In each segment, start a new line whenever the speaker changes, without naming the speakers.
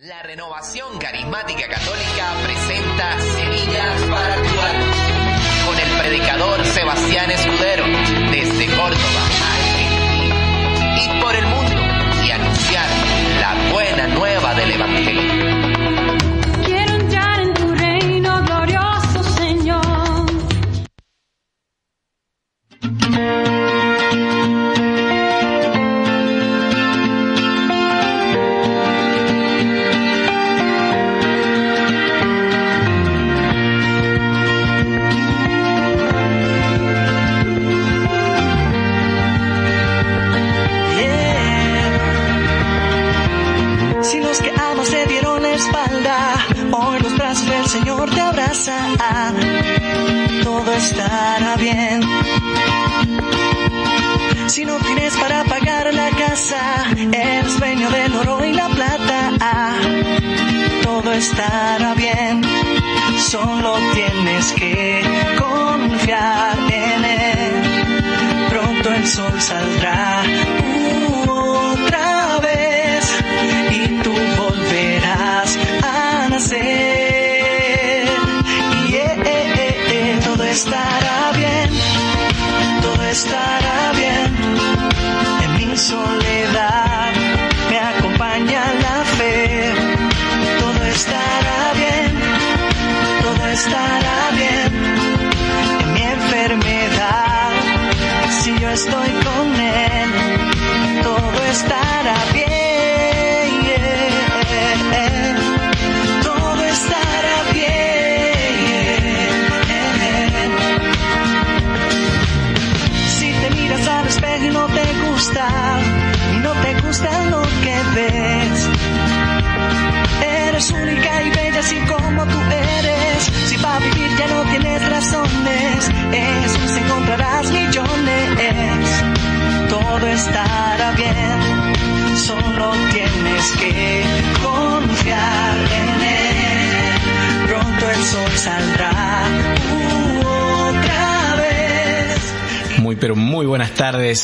La renovación carismática católica presenta Semillas para tu alma con el predicador Sebastián Escudero desde Córdoba, Argentina y por el mundo y anunciar la buena nueva del Evangelio.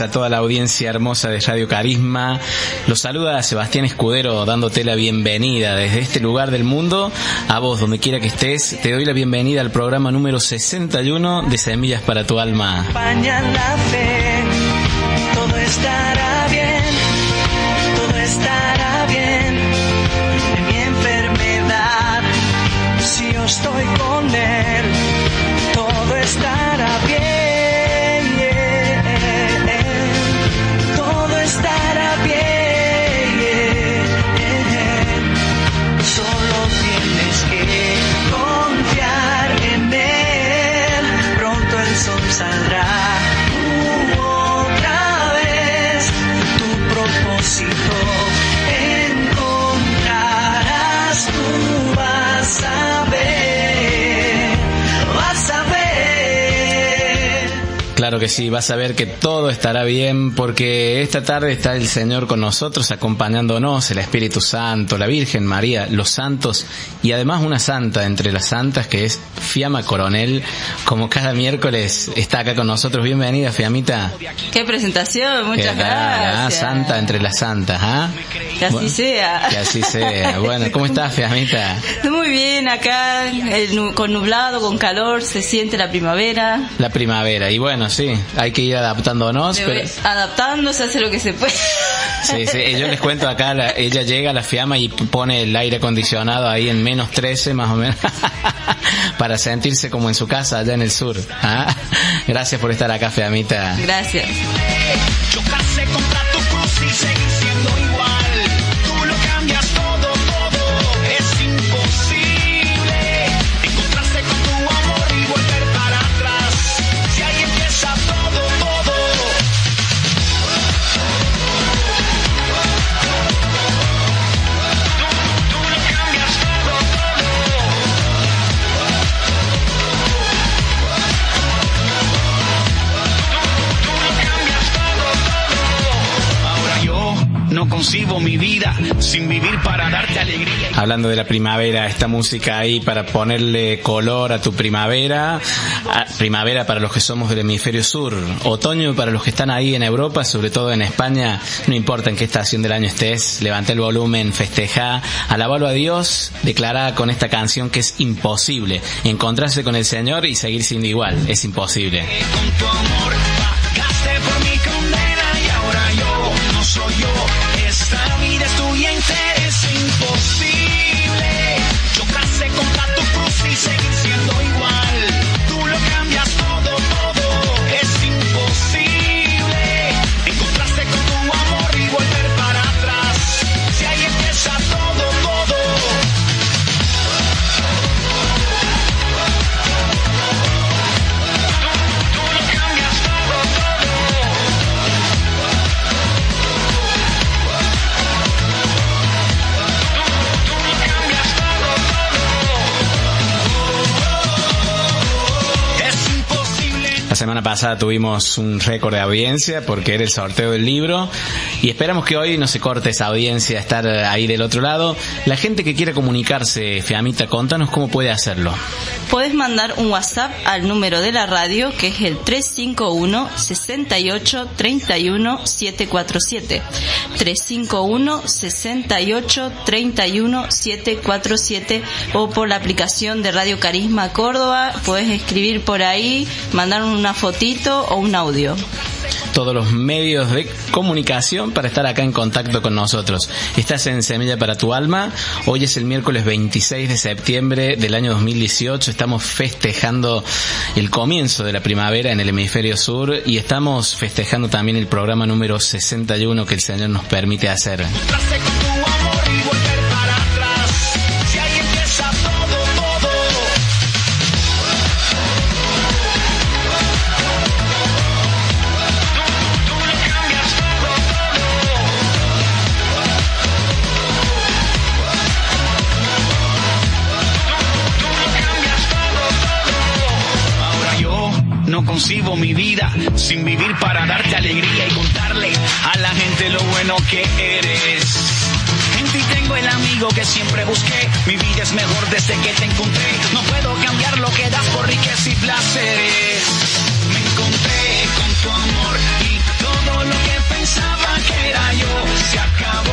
A
toda la audiencia hermosa de Radio Carisma. Los saluda Sebastián Escudero dándote la bienvenida desde este lugar del mundo. A vos, donde quiera que estés, te doy la bienvenida al programa número 61 de Semillas para tu Alma. Claro que sí, vas a ver que todo estará bien porque esta tarde está el Señor con nosotros acompañándonos, el Espíritu Santo, la Virgen María, los santos y además una santa entre las santas que es Fiamma Coronel, como cada miércoles está acá con nosotros. Bienvenida, Fiamita.
Qué presentación, muchas
ah,
gracias.
Santa entre las santas, ¿ah?
Que así
Bueno,
sea.
Que así sea. Bueno, ¿cómo estás, Fiamita?
Muy bien, acá el con nublado, con calor, se siente la primavera.
La primavera. Y bueno, sí, hay que ir adaptándonos, pero...
Adaptándose, hace lo que se puede.
Sí, sí, yo les cuento acá, la- ella llega a la fiamma y pone el aire acondicionado ahí en menos 13 más o menos, para sentirse como en su casa allá en el sur. ¿ah? Gracias por estar acá, Fiamita.
Gracias.
Chocaste contra tu mi vida sin vivir para darte alegría.
Hablando de la primavera, esta música ahí para ponerle color a tu primavera, primavera para los que somos del hemisferio sur, otoño para los que están ahí en Europa, sobre todo en España, no importa en qué estación del año estés, levanta el volumen, festeja, alabalo a Dios, declara con esta canción que es imposible encontrarse con el Señor y seguir siendo igual, es imposible.
Con tu amor
pasada tuvimos un récord de audiencia porque era el sorteo del libro y esperamos que hoy no se corte esa audiencia, estar ahí del otro lado. La gente que quiera comunicarse, Fiamita, contanos cómo puede hacerlo.
Puedes mandar un WhatsApp al número de la radio que es el 351 68 31 747. 351 68 31 747 o por la aplicación de Radio Carisma Córdoba. Puedes escribir por ahí, mandar una fotito o un audio.
Todos los medios de comunicación para estar acá en contacto con nosotros. Estás en Semilla para tu Alma. Hoy es el miércoles 26 de septiembre del año 2018. Estamos festejando el comienzo de la primavera en el hemisferio sur y estamos festejando también el programa número 61 que el Señor nos permite hacer.
Mi vida sin vivir para darte alegría y contarle a la gente lo bueno que eres. En ti tengo el amigo que siempre busqué. Mi vida es mejor desde que te encontré. No puedo cambiar lo que das por riqueza y placeres. Me encontré con tu amor y todo lo que pensaba que era yo se acabó.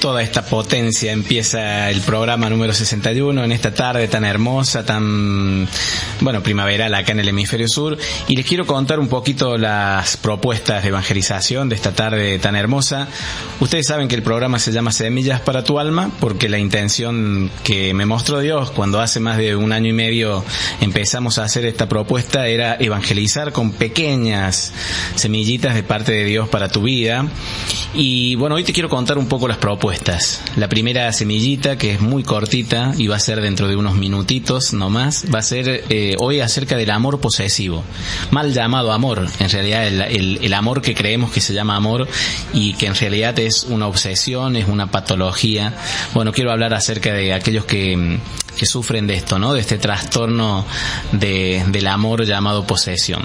Toda esta potencia empieza el programa número 61 en esta tarde tan hermosa, tan, bueno, primaveral acá en el hemisferio sur. Y les quiero contar un poquito las propuestas de evangelización de esta tarde tan hermosa. Ustedes saben que el programa se llama Semillas para tu alma porque la intención que me mostró Dios cuando hace más de un año y medio empezamos a hacer esta propuesta era evangelizar con pequeñas semillitas de parte de Dios para tu vida. Y bueno, hoy te quiero contar un poco las propuestas. La primera semillita, que es muy cortita y va a ser dentro de unos minutitos nomás, va a ser eh, hoy acerca del amor posesivo. Mal llamado amor, en realidad el, amor que creemos que se llama amor y que en realidad es una obsesión, es una patología. Bueno, quiero hablar acerca de aquellos que, sufren de esto, ¿no? De este trastorno de, del amor llamado posesión.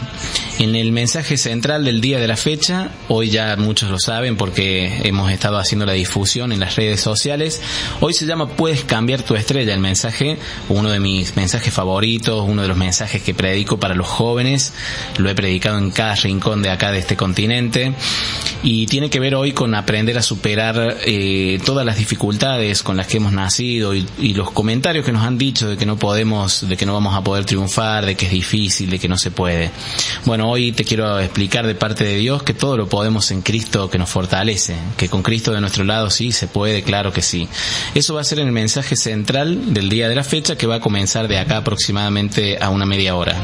En el mensaje central del día de la fecha, hoy ya muchos lo saben porque hemos estado haciendo la difusión en las redes sociales, hoy se llama Puedes cambiar tu estrella, el mensaje, uno de mis mensajes favoritos, uno de los mensajes que predico para los jóvenes, lo he predicado en cada rincón de acá de este continente. Y tiene que ver hoy con aprender a superar eh, todas las dificultades con las que hemos nacido y, y los comentarios que nos han dicho de que no podemos, de que no vamos a poder triunfar, de que es difícil, de que no se puede. Bueno, hoy te quiero explicar de parte de Dios que todo lo podemos en Cristo que nos fortalece, que con Cristo de nuestro lado sí se puede, claro que sí. Eso va a ser el mensaje central del día de la fecha que va a comenzar de acá aproximadamente a una media hora.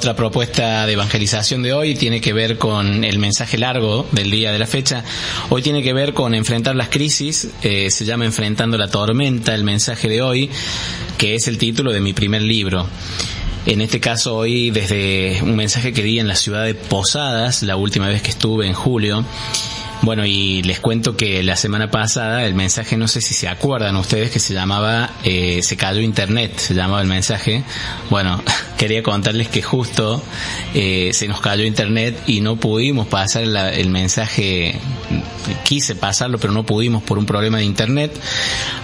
Otra propuesta de evangelización de hoy tiene que ver con el mensaje largo del día de la fecha. Hoy tiene que ver con enfrentar las crisis. eh, se llama Enfrentando la tormenta, el mensaje de hoy, que es el título de mi primer libro. En este caso hoy desde un mensaje que di en la ciudad de Posadas, la última vez que estuve en julio. Bueno, y les cuento que la semana pasada el mensaje, no sé si se acuerdan ustedes, que se llamaba eh, Se cayó Internet, se llamaba el mensaje. Bueno, quería contarles que justo eh, se nos cayó Internet y no pudimos pasar la- el mensaje, quise pasarlo, pero no pudimos por un problema de Internet.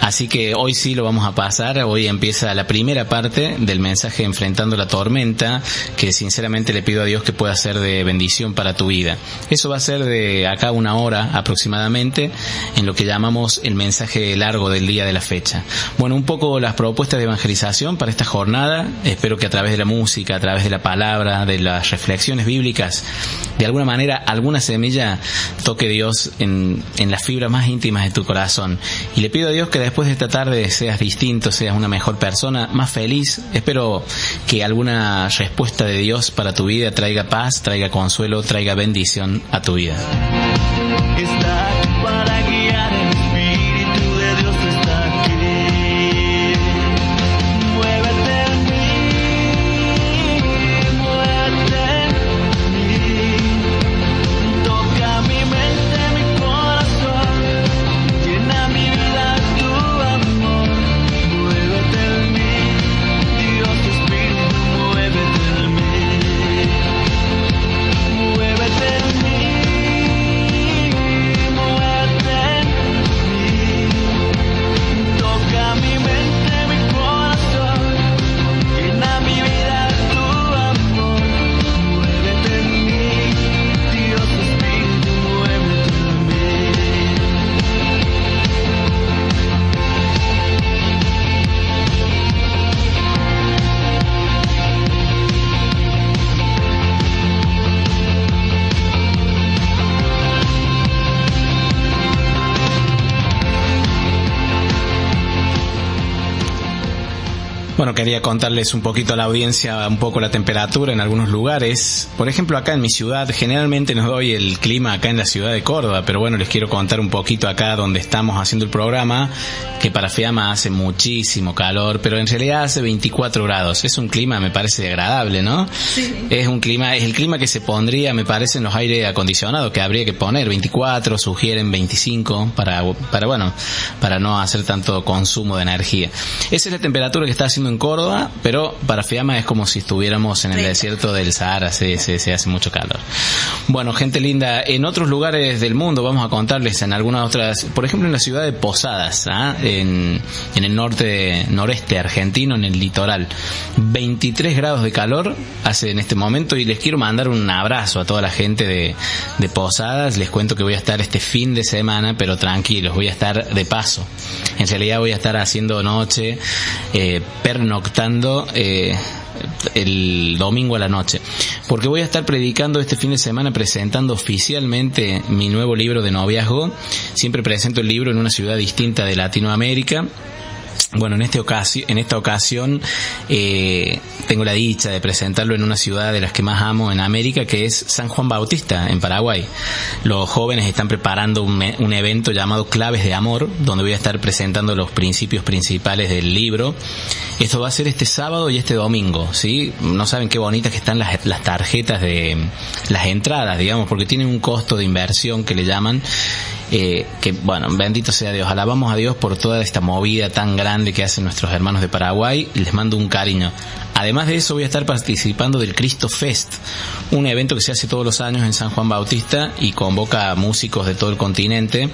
Así que hoy sí lo vamos a pasar, hoy empieza la primera parte del mensaje Enfrentando la Tormenta, que sinceramente le pido a Dios que pueda ser de bendición para tu vida. Eso va a ser de acá una hora aproximadamente en lo que llamamos el mensaje largo del día de la fecha. Bueno, un poco las propuestas de evangelización para esta jornada. Espero que a través de la música, a través de la palabra, de las reflexiones bíblicas, de alguna manera alguna semilla toque Dios en, en las fibras más íntimas de tu corazón. Y le pido a Dios que después de esta tarde seas distinto, seas una mejor persona, más feliz. Espero que alguna respuesta de Dios para tu vida traiga paz, traiga consuelo, traiga bendición a tu vida. Contarles un poquito a la audiencia un poco la temperatura en algunos lugares. Por ejemplo, acá en mi ciudad, generalmente nos doy el clima acá en la ciudad de Córdoba, pero bueno, les quiero contar un poquito acá donde estamos haciendo el programa, que para Fiamma hace muchísimo calor, pero en realidad hace 24 grados. Es un clima, me parece agradable, ¿no? Es un clima, es el clima que se pondría, me parece, en los aire acondicionados, que habría que poner 24, sugieren 25, para, para bueno, para no hacer tanto consumo de energía. Esa es la temperatura que está haciendo en Córdoba, pero para Fiamma es como si estuviéramos en el desierto del Sahara, se, se, se hace mucho calor. Bueno, gente linda, en otros lugares del mundo vamos a contarles en algunas otras, por ejemplo en la ciudad de Posadas, ¿ah? en, en el norte, noreste argentino, en el litoral. 23 grados de calor hace en este momento y les quiero mandar un abrazo a toda la gente de, de Posadas. Les cuento que voy a estar este fin de semana, pero tranquilos, voy a estar de paso. En realidad voy a estar haciendo noche, eh, Eh, el domingo a la noche, porque voy a estar predicando este fin de semana presentando oficialmente mi nuevo libro de noviazgo. Siempre presento el libro en una ciudad distinta de Latinoamérica. Bueno, en, este en esta ocasión eh, tengo la dicha de presentarlo en una ciudad de las que más amo en América, que es San Juan Bautista, en Paraguay. Los jóvenes están preparando un, me- un evento llamado Claves de Amor, donde voy a estar presentando los principios principales del libro. Esto va a ser este sábado y este domingo, ¿sí? No saben qué bonitas que están las, las tarjetas de las entradas, digamos, porque tienen un costo de inversión que le llaman eh, que bueno, bendito sea Dios, alabamos a Dios por toda esta movida tan grande que hacen nuestros hermanos de Paraguay, les mando un cariño. Además de eso voy a estar participando del Cristo Fest, un evento que se hace todos los años en San Juan Bautista y convoca a músicos de todo el continente,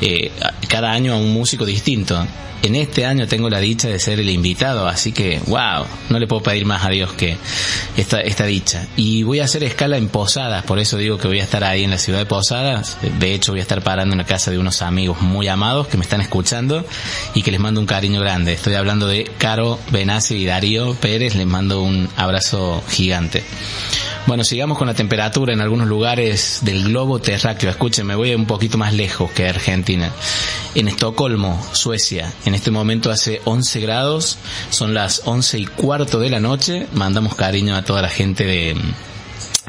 eh, cada año a un músico distinto. En este año tengo la dicha de ser el invitado, así que, wow, no le puedo pedir más a Dios que esta, dicha. Y voy a hacer escala en Posadas, por eso digo que voy a estar ahí en la ciudad de Posadas. De hecho, voy a estar parando en la casa de unos amigos muy amados que me están escuchando y que les mando un cariño grande. Estoy hablando de Caro Benassi y Darío Pérez Les mando un abrazo gigante. Bueno, sigamos con la temperatura en algunos lugares del globo terráqueo. Escuchen, me voy un poquito más lejos que Argentina. En Estocolmo, Suecia, en este momento hace 11 grados, son las 11 y cuarto de la noche. Mandamos cariño a toda la gente de,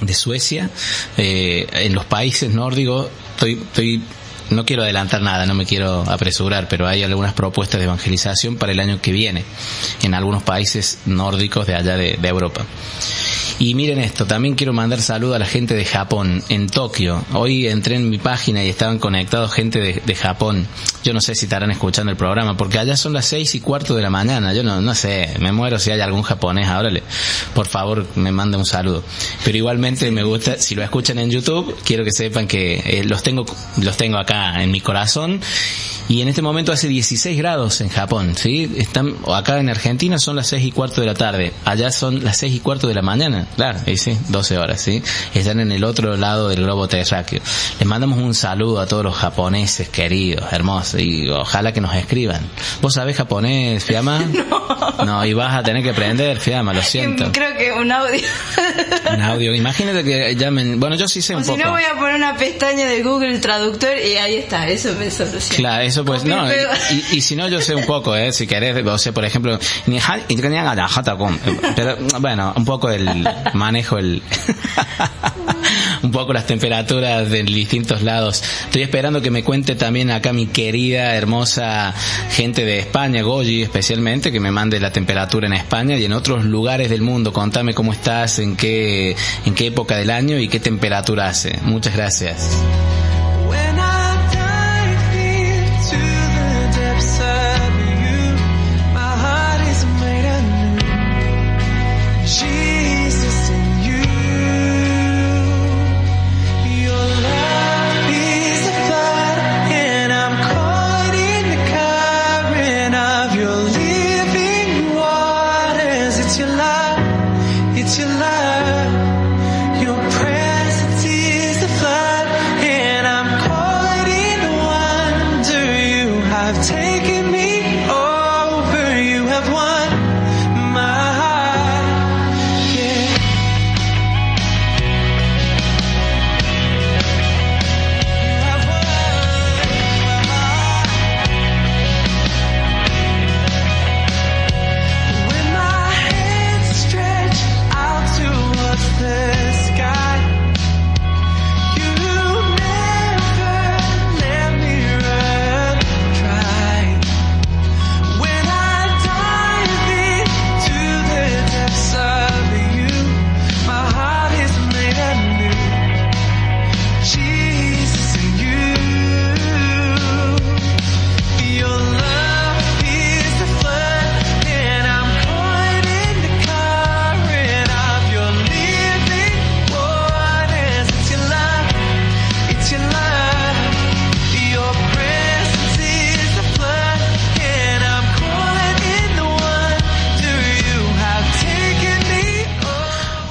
de Suecia. Eh, en los países nórdicos, estoy, estoy no quiero adelantar nada, no me quiero apresurar, pero hay algunas propuestas de evangelización para el año que viene en algunos países nórdicos de allá de, Europa. Y miren esto, también quiero mandar saludo a la gente de Japón, en Tokio. Hoy entré en mi página y estaban conectados gente de Japón. Yo no sé si estarán escuchando el programa, porque allá son las seis y cuarto de la mañana. Yo no, no sé, me muero si hay algún japonés. Ahora, por favor, me mande un saludo. Pero igualmente me gusta, si lo escuchan en YouTube, quiero que sepan que eh, los tengo, los tengo acá en mi corazón. Y en este momento hace 16 grados en Japón, ¿sí? Están, o acá en Argentina son las 6 y cuarto de la tarde, allá son las 6 y cuarto de la mañana, claro, y sí, 12 horas, ¿sí? Están en el otro lado del globo terráqueo. Les mandamos un saludo a todos los japoneses queridos, hermosos, y ojalá que nos escriban. ¿Vos sabés japonés, Fiamma? No. No, y vas a tener que aprender, Fiamma, lo siento.
Creo que un audio.
Un audio, imagínate que llamen, bueno, yo sí sé
O
un
si
poco.
no, voy a poner una pestaña de Google Traductor y ahí está, eso me soluciona.
Claro, eso pues
Copio y
no. Y, y si no, yo sé un poco, ¿eh? Si querés, o sea, por ejemplo, ni pero bueno, un poco el manejo, el un poco las temperaturas de distintos lados. Estoy esperando que me cuente también acá mi querida, hermosa gente de España, Goyi especialmente, que me mande la temperatura en España y en otros lugares del mundo. Contame cómo estás, en qué, en qué época del año y qué temperatura hace. Muchas gracias.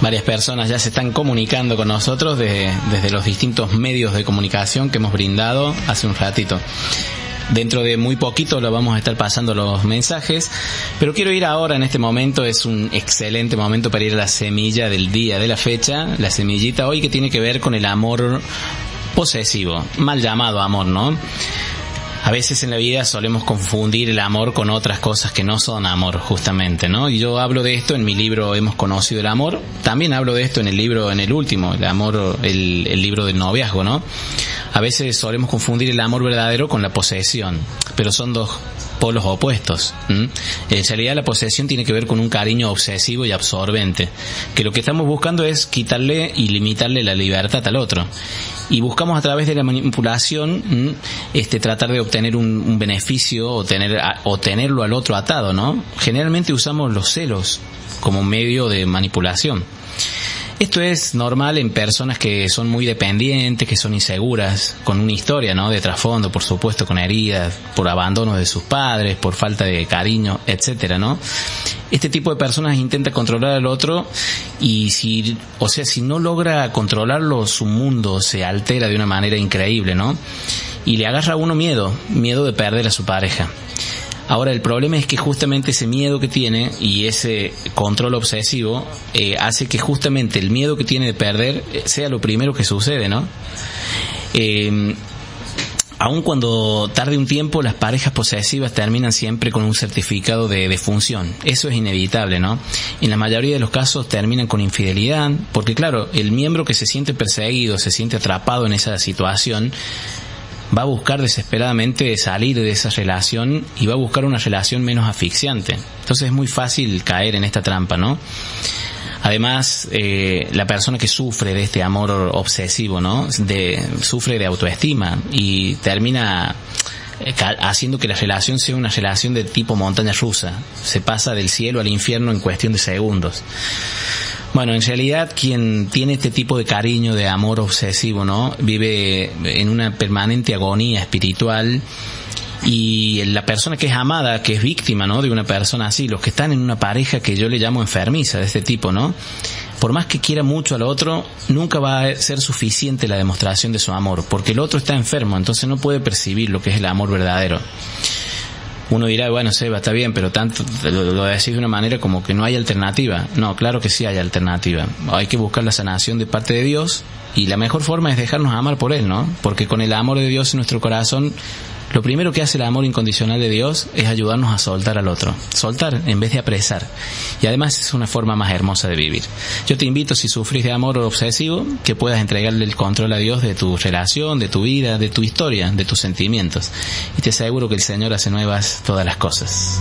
Varias personas ya se están comunicando con nosotros de- desde los distintos medios de comunicación que hemos brindado hace un ratito. Dentro de muy poquito lo vamos a estar pasando los mensajes, pero quiero ir ahora en este momento, es un excelente momento para ir a la semilla del día, de la fecha, la semillita hoy que tiene que ver con el amor posesivo, mal llamado amor, ¿no? A veces en la vida solemos confundir el amor con otras cosas que no son amor, justamente, ¿no? Y yo hablo de esto en mi libro Hemos conocido el amor. También hablo de esto en el libro, en el último, el amor, el, el libro del noviazgo, ¿no? A veces solemos confundir el amor verdadero con la posesión, pero son dos polos opuestos. ¿m? En realidad la posesión tiene que ver con un cariño obsesivo y absorbente, que lo que estamos buscando es quitarle y limitarle la libertad al otro. Y buscamos a través de la manipulación ¿m? este tratar de obtener un, un beneficio o tener o tenerlo al otro atado, ¿no? Generalmente usamos los celos como medio de manipulación. Esto es normal en personas que son muy dependientes, que son inseguras, con una historia, ¿no? De trasfondo, por supuesto, con heridas, por abandono de sus padres, por falta de cariño, etcétera, ¿no? Este tipo de personas intenta controlar al otro y si, o sea, si no logra controlarlo, su mundo se altera de una manera increíble, ¿no? Y le agarra a uno miedo, miedo de perder a su pareja. Ahora el problema es que justamente ese miedo que tiene y ese control obsesivo eh, hace que justamente el miedo que tiene de perder eh, sea lo primero que sucede, ¿no? Eh, aun cuando tarde un tiempo, las parejas posesivas terminan siempre con un certificado de defunción. Eso es inevitable, ¿no? En la mayoría de los casos terminan con infidelidad, porque claro, el miembro que se siente perseguido, se siente atrapado en esa situación, va a buscar desesperadamente salir de esa relación y va a buscar una relación menos asfixiante. Entonces es muy fácil caer en esta trampa, ¿no? Además, eh, la persona que sufre de este amor obsesivo, ¿no? De, sufre de autoestima y termina haciendo que la relación sea una relación de tipo montaña rusa. Se pasa del cielo al infierno en cuestión de segundos. Bueno, en realidad quien tiene este tipo de cariño, de amor obsesivo, ¿no? Vive en una permanente agonía espiritual y la persona que es amada, que es víctima, ¿no? De una persona así, los que están en una pareja que yo le llamo enfermiza de este tipo, ¿no? Por más que quiera mucho al otro, nunca va a ser suficiente la demostración de su amor, porque el otro está enfermo, entonces no puede percibir lo que es el amor verdadero. Uno dirá, bueno, Seba, está bien, pero tanto lo, lo decís de una manera como que no hay alternativa. No, claro que sí hay alternativa. Hay que buscar la sanación de parte de Dios y la mejor forma es dejarnos amar por Él, ¿no? Porque con el amor de Dios en nuestro corazón, lo primero que hace el amor incondicional de Dios es ayudarnos a soltar al otro. Soltar en vez de apresar. Y además es una forma más hermosa de vivir. Yo te invito, si sufrís de amor obsesivo, que puedas entregarle el control a Dios de tu relación, de tu vida, de tu historia, de tus sentimientos. Y te aseguro que el Señor hace nuevas todas las cosas.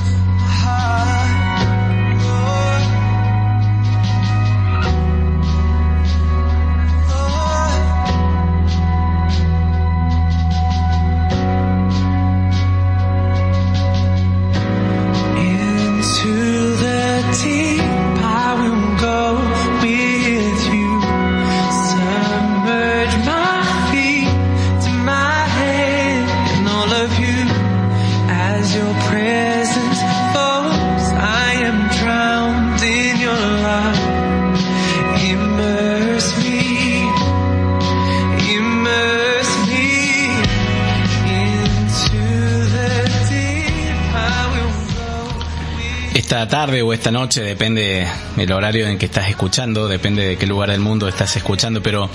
O esta noche, depende del horario en que estás escuchando, depende de qué lugar del mundo estás escuchando, pero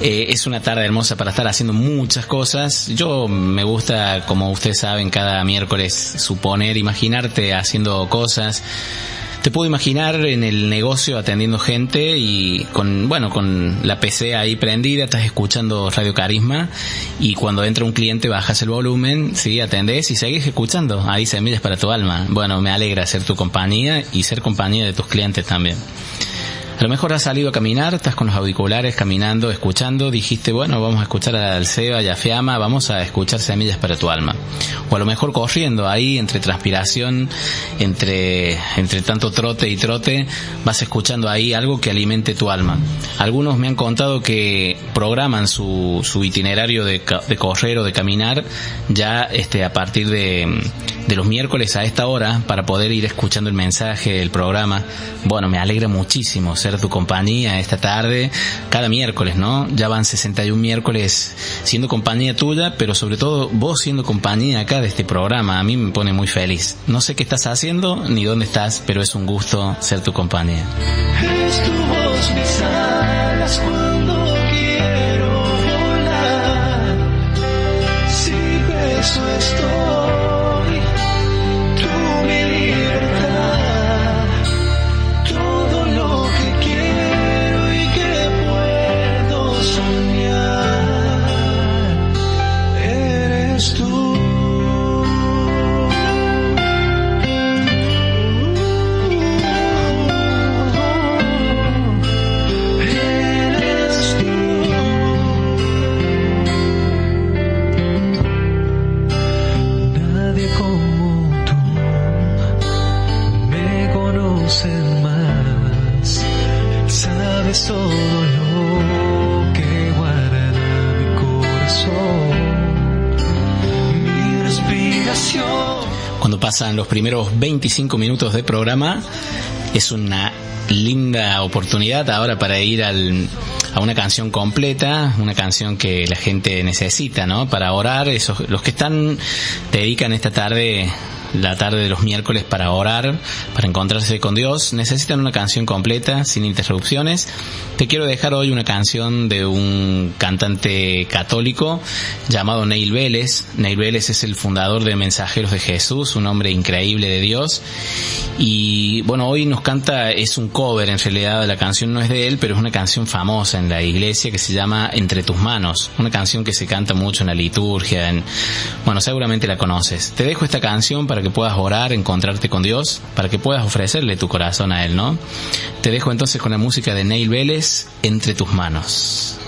eh, es una tarde hermosa para estar haciendo muchas cosas. Yo me gusta, como ustedes saben, cada miércoles suponer, imaginarte haciendo cosas. Te puedo imaginar en el negocio atendiendo gente y con, bueno, con la PC ahí prendida, estás escuchando Radio Carisma y cuando entra un cliente bajas el volumen, sí, atendés y seguís escuchando. Ahí semillas para tu alma. Bueno, me alegra ser tu compañía y ser compañía de tus clientes también. A lo mejor has salido a caminar, estás con los auriculares caminando, escuchando, dijiste, bueno, vamos a escuchar al Seba y a Fiamma, vamos a escuchar Semillas para tu alma. O a lo mejor corriendo ahí, entre transpiración, entre, entre tanto trote y trote, vas escuchando ahí algo que alimente tu alma. Algunos me han contado que programan su, su itinerario de, de correr o de caminar ya este, a partir de, de los miércoles a esta hora para poder ir escuchando el mensaje, el programa. Bueno, me alegra muchísimo tu compañía esta tarde, cada miércoles, ¿no? Ya van 61 miércoles siendo compañía tuya, pero sobre todo vos siendo compañía acá de este programa. A mí me pone muy feliz. No sé qué estás haciendo ni dónde estás, pero es un gusto ser tu compañía. Los primeros 25 minutos de programa, es una linda oportunidad ahora para ir al, a una canción completa, una canción que la gente necesita, ¿no? Para orar, esos, los que están, dedican esta tarde la tarde de los miércoles para orar, para encontrarse con Dios, necesitan una canción completa, sin interrupciones. Te quiero dejar hoy una canción de un cantante católico llamado Neil Vélez. Neil Vélez es el fundador de Mensajeros de Jesús, un hombre increíble de Dios. Y bueno, hoy nos canta, es un cover en realidad, la canción no es de él, pero es una canción famosa en la iglesia que se llama Entre tus manos, una canción que se canta mucho en la liturgia, en, bueno, seguramente la conoces. Te dejo esta canción para que puedas orar, encontrarte con Dios, para que puedas ofrecerle tu corazón a Él, ¿no? Te dejo entonces con la música de Neil Vélez. Entre tus manos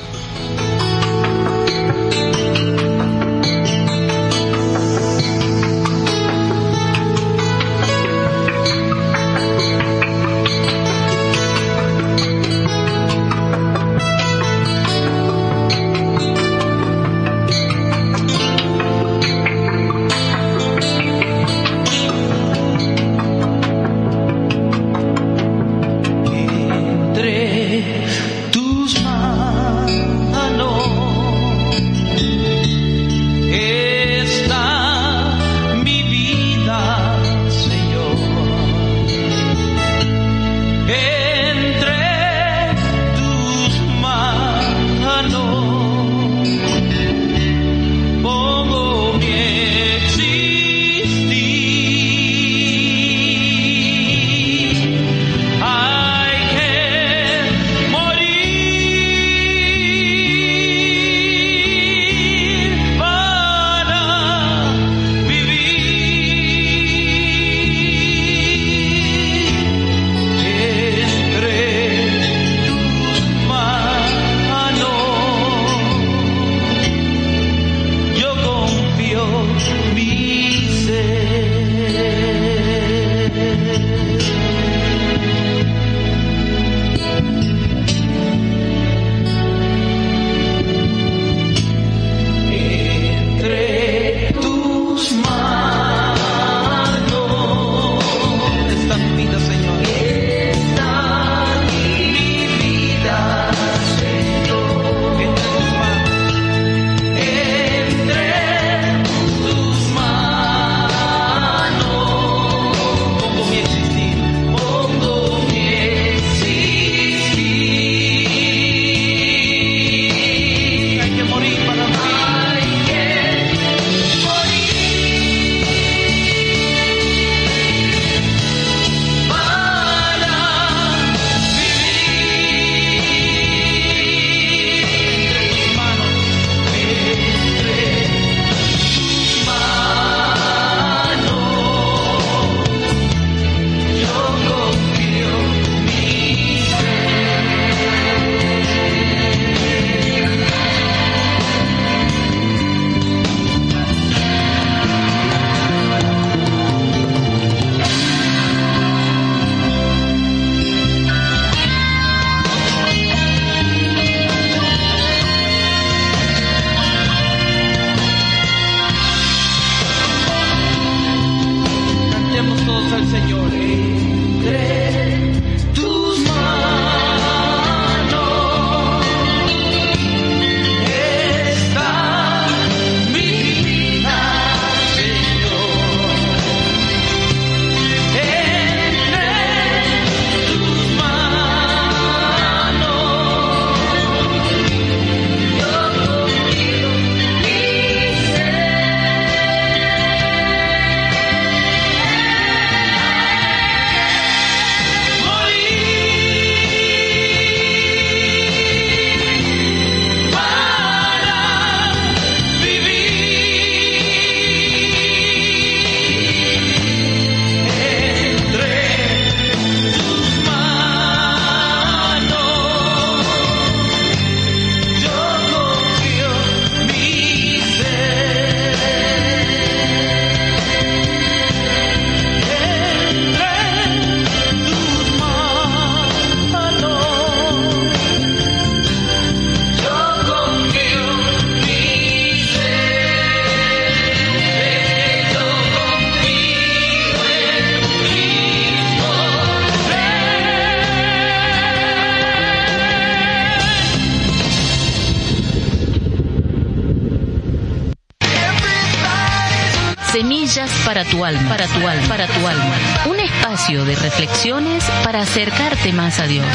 alma, para tu alma, para tu alma. Un espacio de reflexiones para acercarte más a Dios.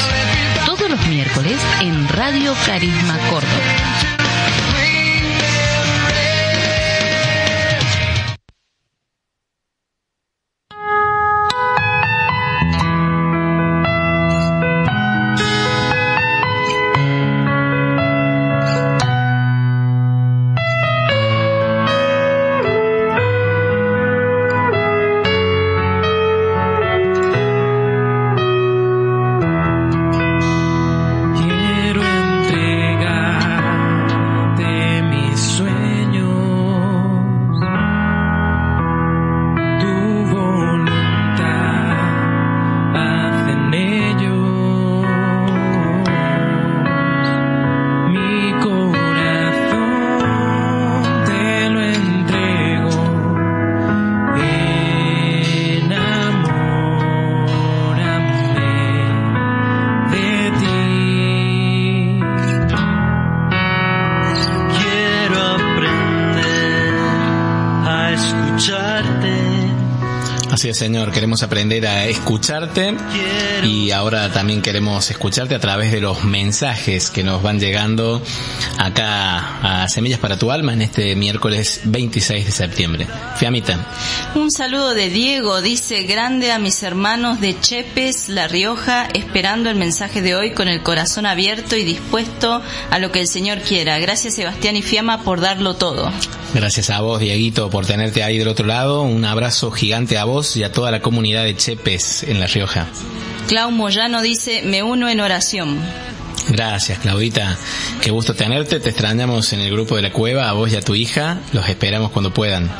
Todos los miércoles en Radio Carisma Córdoba.
Así es, Señor, queremos aprender a escucharte y ahora también queremos escucharte a través de los mensajes que nos van llegando acá a Semillas para tu Alma en este miércoles 26 de septiembre. Fiamita,
Un saludo de Diego, dice grande a mis hermanos de Chepes, La Rioja, esperando el mensaje de hoy con el corazón abierto y dispuesto a lo que el Señor quiera. Gracias Sebastián y Fiamma por darlo todo.
gracias a vos, Dieguito, por tenerte ahí del otro lado. Un abrazo gigante a vos y a toda la comunidad de Chepes en La Rioja.
Clau Moyano dice, me uno en oración.
Gracias, Claudita. Qué gusto tenerte. Te extrañamos en el grupo de la cueva, a vos y a tu hija. Los esperamos cuando puedan.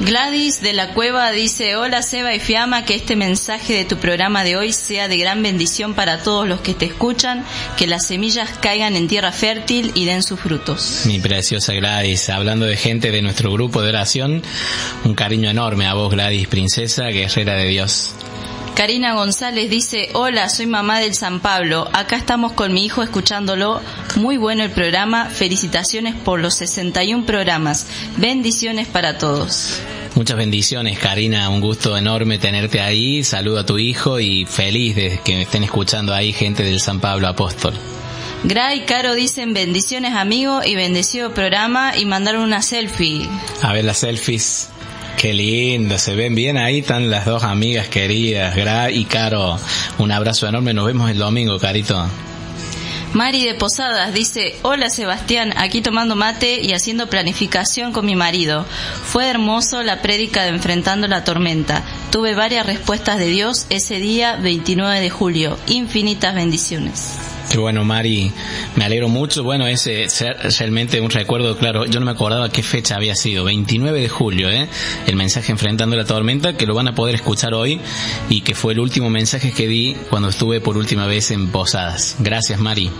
Gladys de la Cueva dice, hola Seba y Fiamma, que este mensaje de tu programa de hoy sea de gran bendición para todos los que te escuchan, que las semillas caigan en tierra fértil y den sus frutos.
Mi preciosa Gladys, hablando de gente de nuestro grupo de oración, un cariño enorme a vos, Gladys, princesa, guerrera de Dios.
Karina González dice, hola, soy mamá del San Pablo, acá estamos con mi hijo escuchándolo, muy bueno el programa, felicitaciones por los 61 programas, bendiciones para todos.
Muchas bendiciones, Karina, un gusto enorme tenerte ahí, saludo a tu hijo y feliz de que me estén escuchando ahí gente del San Pablo Apóstol.
Gra y Caro dicen bendiciones amigo y bendecido programa y mandaron una selfie.
A ver las selfies. Qué lindo, se ven bien ahí, están las dos amigas queridas, Gra y Caro. Un abrazo enorme, nos vemos el domingo, Carito.
Mari de Posadas dice, hola Sebastián, aquí tomando mate y haciendo planificación con mi marido. Fue hermoso la prédica de Enfrentando la Tormenta. Tuve varias respuestas de Dios ese día 29 de julio. Infinitas bendiciones.
Qué bueno, Mari. Me alegro mucho. Bueno, ese es realmente un recuerdo, claro. Yo no me acordaba qué fecha había sido. 29 de julio, ¿eh? El mensaje Enfrentando la Tormenta, que lo van a poder escuchar hoy y que fue el último mensaje que di cuando estuve por última vez en Posadas. Gracias, Mari.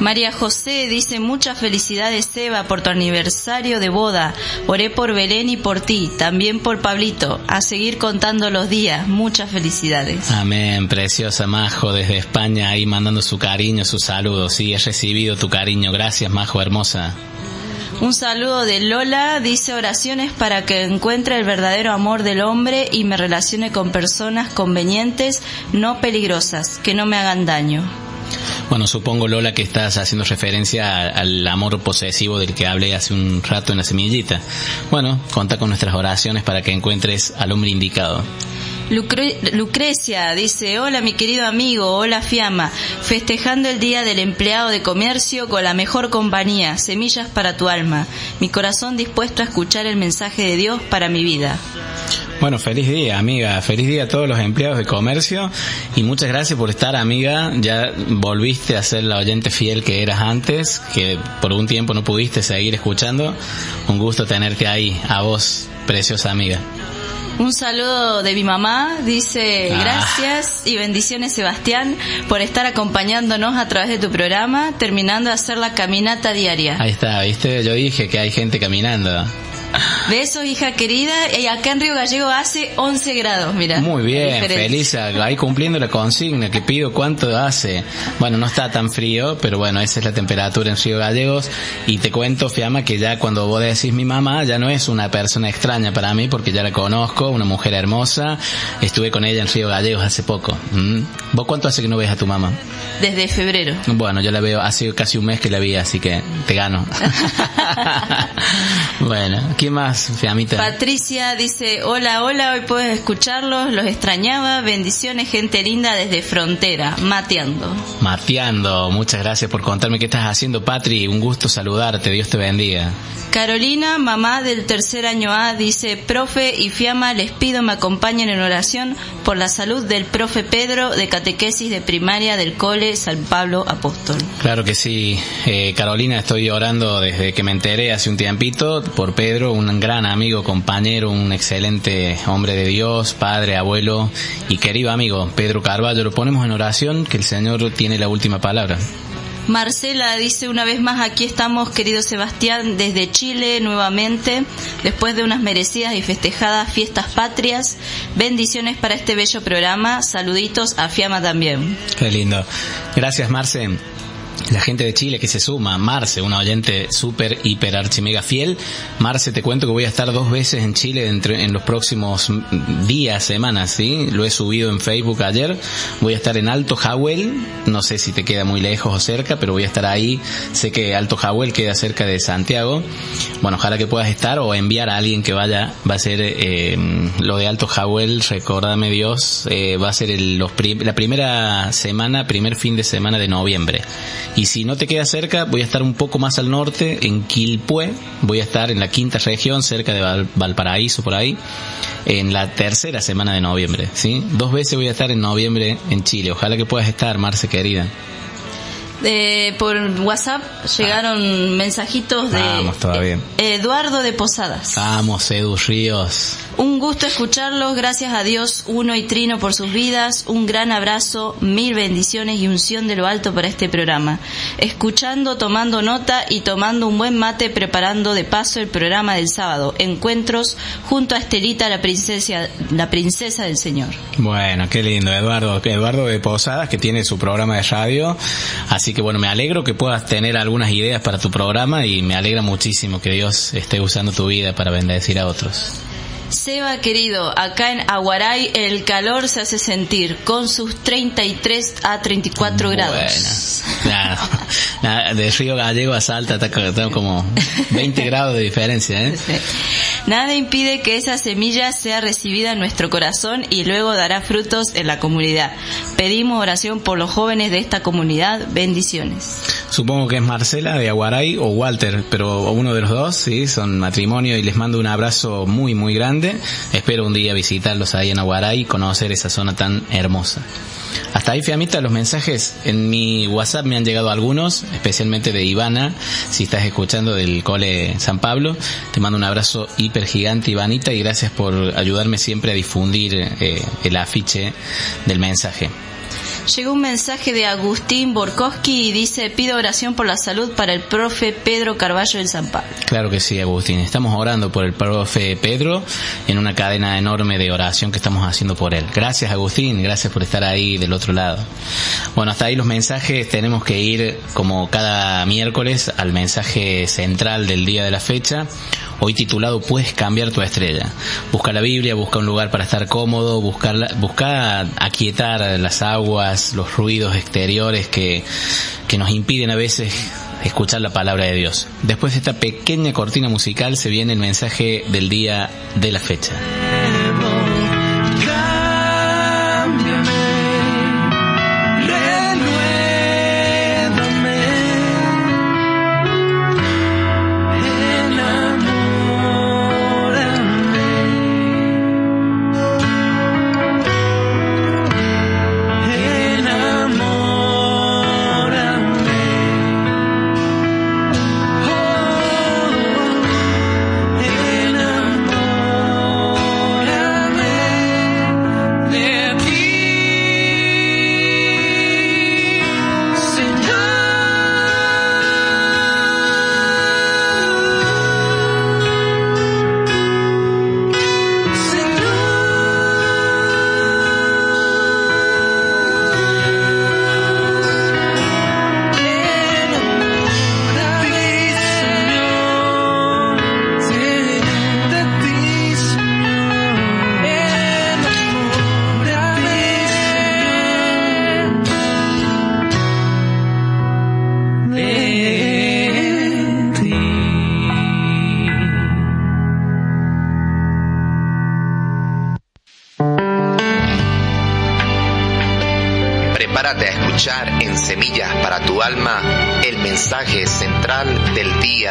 María José dice muchas felicidades Seba por tu aniversario de boda. Oré por Belén y por ti, también por Pablito. A seguir contando los días. Muchas felicidades.
Amén, preciosa Majo desde España ahí mandando su cariño, sus saludos. Sí, he recibido tu cariño. Gracias, Majo hermosa.
Un saludo de Lola, dice oraciones para que encuentre el verdadero amor del hombre y me relacione con personas convenientes, no peligrosas, que no me hagan daño.
Bueno, supongo Lola que estás haciendo referencia al amor posesivo del que hablé hace un rato en la semillita. Bueno, conta con nuestras oraciones para que encuentres al hombre indicado.
Lucre- Lucrecia dice, hola mi querido amigo, hola Fiamma, festejando el Día del Empleado de Comercio con la mejor compañía, semillas para tu alma, mi corazón dispuesto a escuchar el mensaje de Dios para mi vida.
Bueno, feliz día, amiga. Feliz día a todos los empleados de comercio y muchas gracias por estar, amiga. Ya volviste a ser la oyente fiel que eras antes, que por un tiempo no pudiste seguir escuchando. Un gusto tenerte ahí, a vos, preciosa amiga.
Un saludo de mi mamá, dice
Ah.
gracias y bendiciones Sebastián por estar acompañándonos a través de tu programa, terminando de hacer la caminata diaria.
Ahí está, ¿viste? Yo dije que hay gente caminando.
Besos, hija querida. Y acá en Río Gallego hace 11 grados, mira.
Muy bien, feliz, ahí cumpliendo la consigna que pido cuánto hace. Bueno, no está tan frío, pero bueno, esa es la temperatura en Río Gallegos. Y te cuento, Fiamma, que ya cuando vos decís mi mamá, ya no es una persona extraña para mí, porque ya la conozco, una mujer hermosa. Estuve con ella en Río Gallegos hace poco. ¿Mm? ¿Vos cuánto hace que no ves a tu mamá?
Desde febrero.
Bueno, yo la veo, hace casi un mes que la vi, así que te gano. bueno, ¿quién más, Fiamita?
Patricia dice, hola, hola, hoy puedes escucharlos, los extrañaba, bendiciones, gente linda desde frontera, mateando.
Mateando, muchas gracias por contarme qué estás haciendo, Patri. Un gusto saludarte, Dios te bendiga.
Carolina, mamá del tercer año A, dice, profe y Fiamma, les pido me acompañen en oración por la salud del profe Pedro de catequesis de primaria del cole San Pablo Apóstol.
Claro que sí, eh, Carolina, estoy orando desde que me enteré hace un tiempito por Pedro, un gran amigo, compañero, un excelente hombre de Dios, padre, abuelo y querido amigo, Pedro Carballo. Lo ponemos en oración, que el Señor tiene la última palabra.
Marcela dice una vez más, aquí estamos, querido Sebastián, desde Chile nuevamente, después de unas merecidas y festejadas fiestas patrias. Bendiciones para este bello programa. Saluditos a Fiamma también.
Qué lindo. Gracias, Marce. La gente de Chile que se suma, Marce, una oyente súper, hiper, archimega fiel. Marce, te cuento que voy a estar dos veces en Chile entre- en los próximos mm, días, semanas, ¿sí? Lo he subido en Facebook ayer. Voy a estar en Alto Jawel, no sé si te queda muy lejos o cerca, pero voy a estar ahí. Sé que Alto Jawel queda cerca de Santiago. Bueno, ojalá que puedas estar o enviar a alguien que vaya. Va a ser eh, lo de Alto Jawel, recordame Dios, eh, va a ser el- los la primera semana, primer fin de semana de noviembre. Y si no te queda cerca, voy a estar un poco más al norte, en Quilpué. Voy a estar en la quinta región, cerca de Val- Valparaíso, por ahí, en la tercera semana de noviembre. ¿sí? Dos veces voy a estar en noviembre en Chile. Ojalá que puedas estar, Marce querida.
Eh, por WhatsApp llegaron mensajitos de
Vamos, todavía.
Eduardo de Posadas.
Vamos, Edu Ríos.
Un gusto escucharlos, gracias a Dios, Uno y Trino por sus vidas, un gran abrazo, mil bendiciones y unción de lo alto para este programa. Escuchando, tomando nota y tomando un buen mate, preparando de paso el programa del sábado, encuentros junto a Estelita, la princesa, la princesa del Señor.
Bueno, qué lindo, Eduardo. Eduardo de Posadas, que tiene su programa de radio. Así que bueno, me alegro que puedas tener algunas ideas para tu programa y me alegra muchísimo que Dios esté usando tu vida para bendecir a otros.
Seba querido, acá en Aguaray el calor se hace sentir con sus 33 a 34 grados.
Bueno, nada, nada, de Río Gallego a Salta está como 20 grados de diferencia, ¿eh?
Nada impide que esa semilla sea recibida en nuestro corazón y luego dará frutos en la comunidad. Pedimos oración por los jóvenes de esta comunidad. Bendiciones.
Supongo que es Marcela de Aguaray o Walter, pero uno de los dos, sí, son matrimonio y les mando un abrazo muy, muy grande. Espero un día visitarlos ahí en Aguaray y conocer esa zona tan hermosa. Hasta ahí, Fiamita, los mensajes en mi WhatsApp me han llegado algunos, especialmente de Ivana, si estás escuchando del Cole San Pablo. Te mando un abrazo hiper gigante, Ivanita, y gracias por ayudarme siempre a difundir eh, el afiche del mensaje.
Llegó un mensaje de Agustín Borkowski y dice, pido oración por la salud para el profe Pedro Carballo del San Pablo.
Claro que sí, Agustín. Estamos orando por el profe Pedro en una cadena enorme de oración que estamos haciendo por él. Gracias, Agustín. Gracias por estar ahí del otro lado. Bueno, hasta ahí los mensajes. Tenemos que ir, como cada miércoles, al mensaje central del día de la fecha. Hoy titulado Puedes cambiar tu estrella. Busca la Biblia, busca un lugar para estar cómodo, buscar, la- busca aquietar las aguas, los ruidos exteriores que, que nos impiden a veces escuchar la palabra de Dios. Después de esta pequeña cortina musical se viene el mensaje del día de la fecha.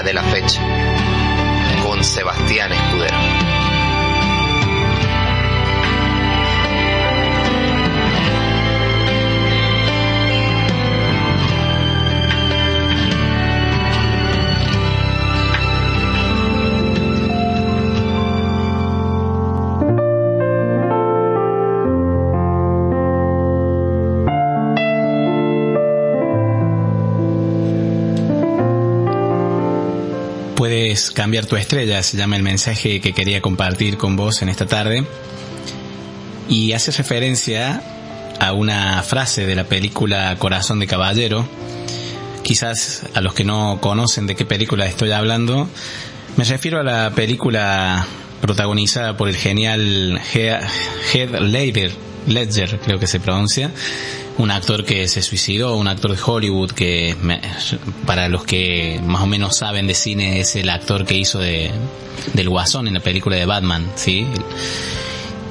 De la fecha
cambiar tu estrella, se llama el mensaje que quería compartir con vos en esta tarde. Y hace referencia a una frase de la película Corazón de Caballero. Quizás a los que no conocen de qué película estoy hablando, me refiero a la película protagonizada por el genial He- Heath Ledger, Ledger creo que se pronuncia, un actor que se suicidó, un actor de Hollywood que me- para los que más o menos saben de cine es el actor que hizo de del Guasón en la película de Batman, ¿sí?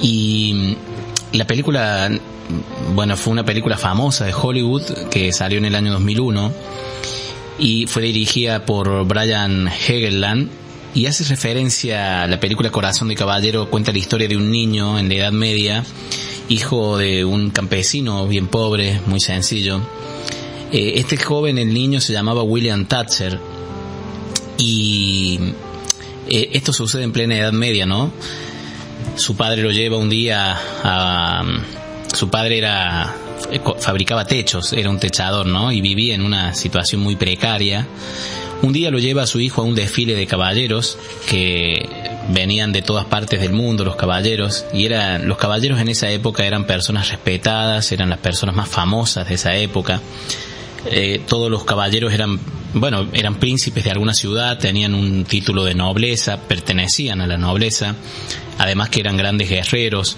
Y la película bueno, fue una película famosa de Hollywood que salió en el año 2001 y fue dirigida por Brian Hegeland y hace referencia a la película Corazón de Caballero, cuenta la historia de un niño en la Edad Media, hijo de un campesino bien pobre, muy sencillo. Eh, este joven, el niño, se llamaba William Thatcher y eh, esto sucede en plena Edad Media, ¿no? Su padre lo lleva un día a... Su padre era eh, fabricaba techos, era un techador, ¿no? Y vivía en una situación muy precaria. Un día lo lleva su hijo a un desfile de caballeros que venían de todas partes del mundo, los caballeros, y eran, los caballeros en esa época eran personas respetadas, eran las personas más famosas de esa época. Eh, todos los caballeros eran, bueno, eran príncipes de alguna ciudad, tenían un título de nobleza, pertenecían a la nobleza, además que eran grandes guerreros.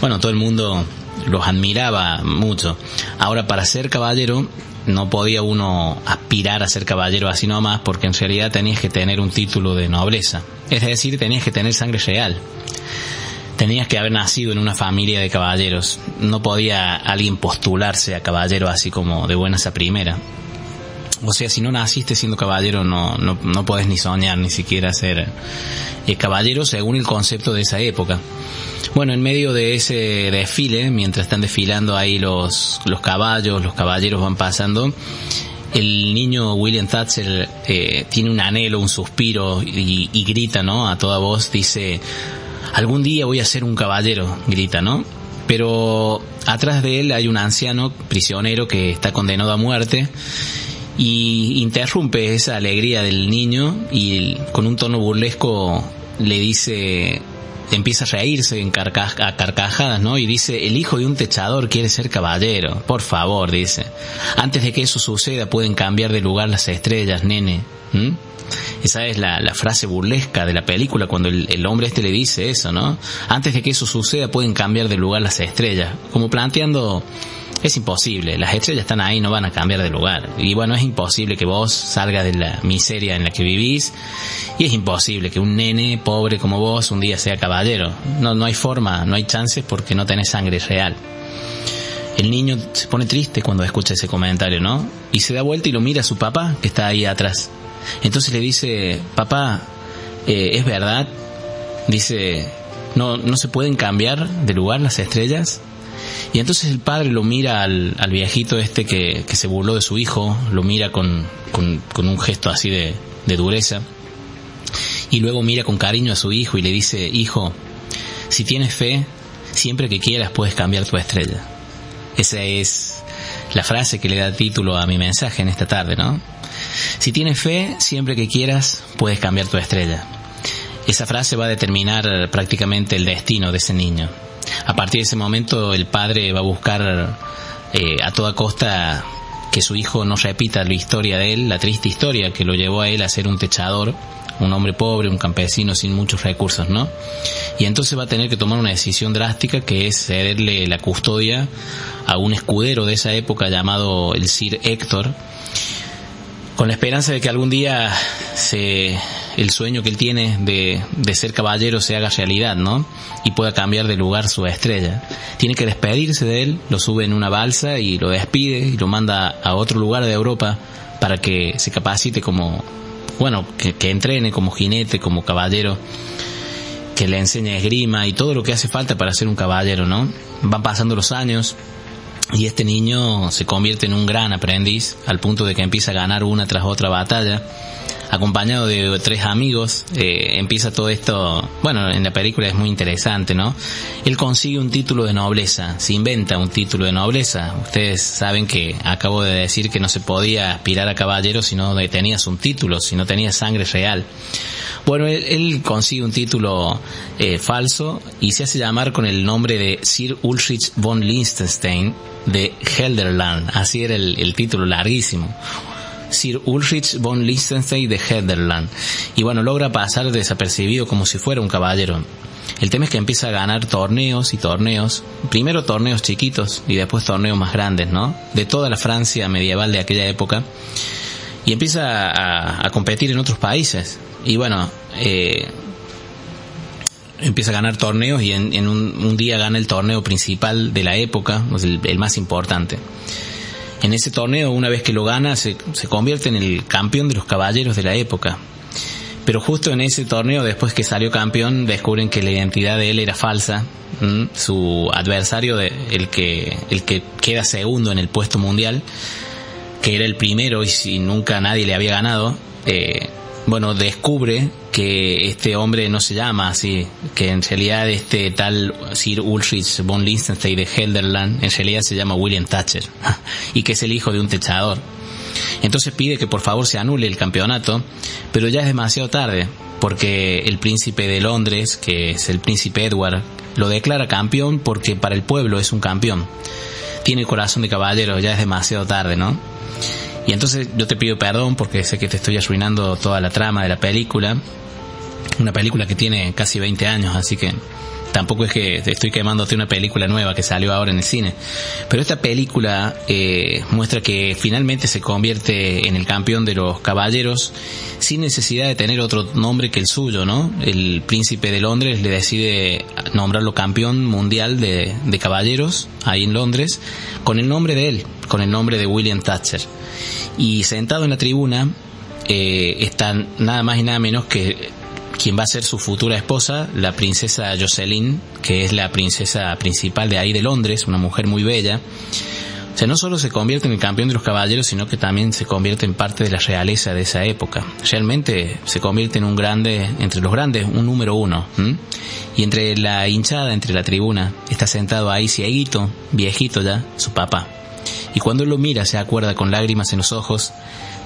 Bueno, todo el mundo los admiraba mucho. Ahora, para ser caballero, no podía uno aspirar a ser caballero así nomás, porque en realidad tenías que tener un título de nobleza. Es decir, tenías que tener sangre real. Tenías que haber nacido en una familia de caballeros. No podía alguien postularse a caballero así como de buenas a primera. O sea, si no naciste siendo caballero, no, no, no podés ni soñar ni siquiera ser eh, caballero según el concepto de esa época. Bueno, en medio de ese desfile, mientras están desfilando ahí los, los caballos, los caballeros van pasando, el niño William Thatcher eh, tiene un anhelo, un suspiro y, y grita, ¿no? A toda voz, dice, algún día voy a ser un caballero, grita, ¿no? Pero atrás de él hay un anciano prisionero que está condenado a muerte y interrumpe esa alegría del niño y con un tono burlesco le dice empieza a reírse en a carcajadas, ¿no? Y dice, el hijo de un techador quiere ser caballero, por favor, dice. Antes de que eso suceda pueden cambiar de lugar las estrellas, nene. Esa es la, la frase burlesca de la película cuando el, el hombre este le dice eso, ¿no? Antes de que eso suceda pueden cambiar de lugar las estrellas. Como planteando, es imposible, las estrellas están ahí, no van a cambiar de lugar. Y bueno, es imposible que vos salgas de la miseria en la que vivís y es imposible que un nene pobre como vos un día sea caballero. No, no hay forma, no hay chances porque no tenés sangre real. El niño se pone triste cuando escucha ese comentario, ¿no? Y se da vuelta y lo mira a su papá que está ahí atrás. Entonces le dice, papá, eh, ¿es verdad? Dice, ¿no, ¿no se pueden cambiar de lugar las estrellas? Y entonces el padre lo mira al, al viejito este que, se burló de su hijo, lo mira con, un gesto así de dureza, y luego mira con cariño a su hijo y le dice, hijo, si tienes fe, siempre que quieras puedes cambiar tu estrella. Esa es la frase que le da título a mi mensaje en esta tarde, ¿no? Si tienes fe, siempre que quieras puedes cambiar tu estrella. Esa frase va a determinar prácticamente el destino de ese niño. A partir de ese momento el padre va a buscar eh, a toda costa que su hijo no repita la historia de él, la triste historia que lo llevó a él a ser un techador, un hombre pobre, un campesino sin muchos recursos, ¿no? Y entonces va a tener que tomar una decisión drástica que es cederle la custodia a un escudero de esa época llamado el Sir Héctor, con la esperanza de que algún día se el sueño que él tiene de, de ser caballero se haga realidad, ¿no? Y pueda cambiar de lugar su estrella. Tiene que despedirse de él, lo sube en una balsa y lo despide y lo manda a otro lugar de Europa para que se capacite como, bueno, que, que entrene como jinete, como caballero que le enseñe esgrima y todo lo que hace falta para ser un caballero, ¿no? Van pasando los años y este niño se convierte en un gran aprendiz al punto de que empieza a ganar una tras otra batalla. Acompañado de tres amigos, eh, empieza todo esto, bueno, en la película es muy interesante, ¿no? Él consigue un título de nobleza, se inventa un título de nobleza. Ustedes saben que acabo de decir que no se podía aspirar a caballero si no tenías un título, si no tenías sangre real. Bueno, él, consigue un título eh, falso y se hace llamar con el nombre de Sir Ulrich von Liechtenstein de Helderland. Así era el, el título larguísimo. Sir Ulrich von Liechtenstein de Helderland. Y bueno, logra pasar desapercibido como si fuera un caballero. El tema es que empieza a ganar torneos y torneos, primero torneos chiquitos y después torneos más grandes, ¿no? De toda la Francia medieval de aquella época. Y empieza a, competir en otros países. Y bueno, eh, empieza a ganar torneos y en, un, día gana el torneo principal de la época, el, el más importante. En ese torneo, una vez que lo gana, se, se convierte en el campeón de los caballeros de la época. Pero justo en ese torneo, después que salió campeón, descubren que la identidad de él era falsa. ¿m? Su adversario, de, el, que, el que queda segundo en el puesto mundial, que era el primero y si nunca nadie le había ganado, eh, bueno, descubre que este hombre no se llama así, que en realidad este tal Sir Ulrich von Liechtenstein de Helderland en realidad se llama William Thatcher y que es el hijo de un techador. Entonces pide que por favor se anule el campeonato, pero ya es demasiado tarde, porque el príncipe de Londres, que es el príncipe Edward, lo declara campeón porque para el pueblo es un campeón. Tiene corazón de caballero, ya es demasiado tarde, ¿no? Y entonces yo te pido perdón porque sé que te estoy arruinando toda la trama de la película. Una película que tiene casi 20 años, así que tampoco es que estoy quemándote una película nueva que salió ahora en el cine. Pero esta película eh, muestra que finalmente se convierte en el campeón de los caballeros sin necesidad de tener otro nombre que el suyo, ¿no? El príncipe de Londres le decide nombrarlo campeón mundial de, de caballeros ahí en Londres con el nombre de él, con el nombre de William Thatcher. Y sentado en la tribuna eh, está nada más y nada menos que quien va a ser su futura esposa, la princesa Jocelyn, que es la princesa principal de ahí de Londres, una mujer muy bella. O sea, no solo se convierte en el campeón de los caballeros, sino que también se convierte en parte de la realeza de esa época. Realmente se convierte en un grande, entre los grandes, un número uno. ¿m? Y entre la hinchada, entre la tribuna, está sentado ahí cieguito, viejito ya, su papá. Y cuando lo mira se acuerda con lágrimas en los ojos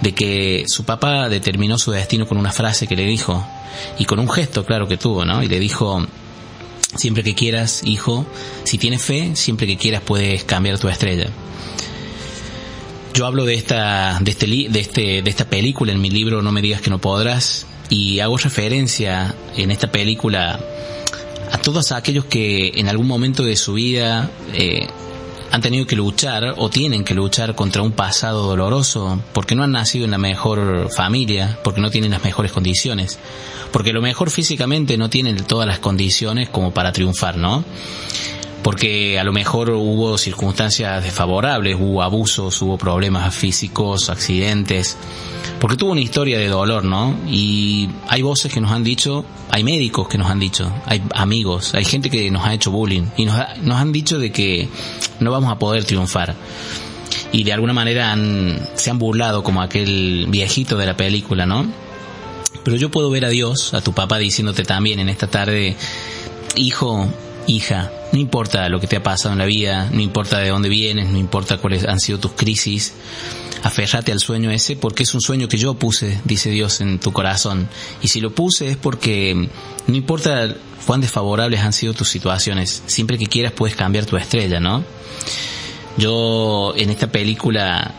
de que su papá determinó su destino con una frase que le dijo y con un gesto claro que tuvo, ¿no? Y le dijo, siempre que quieras, hijo, si tienes fe, siempre que quieras puedes cambiar tu estrella. Yo hablo de esta, de este, de este, de esta película en mi libro No me digas que no podrás y hago referencia en esta película a todos aquellos que en algún momento de su vida eh, han tenido que luchar o tienen que luchar contra un pasado doloroso porque no han nacido en la mejor familia, porque no tienen las mejores condiciones, porque a lo mejor físicamente no tienen todas las condiciones como para triunfar, ¿no? Porque a lo mejor hubo circunstancias desfavorables, hubo abusos, hubo problemas físicos, accidentes, porque tuvo una historia de dolor, ¿no? Y hay voces que nos han dicho, hay médicos que nos han dicho, hay amigos, hay gente que nos ha hecho bullying y nos, ha- nos han dicho de que no vamos a poder triunfar. Y de alguna manera han, se han burlado como aquel viejito de la película, ¿no? Pero yo puedo ver a Dios, a tu papá diciéndote también en esta tarde, hijo, hija, no importa lo que te ha pasado en la vida, no importa de dónde vienes, no importa cuáles han sido tus crisis, aferrate al sueño ese porque es un sueño que yo puse, dice Dios, en tu corazón. Y si lo puse es porque no importa cuán desfavorables han sido tus situaciones, siempre que quieras puedes cambiar tu estrella, ¿no? Yo en esta película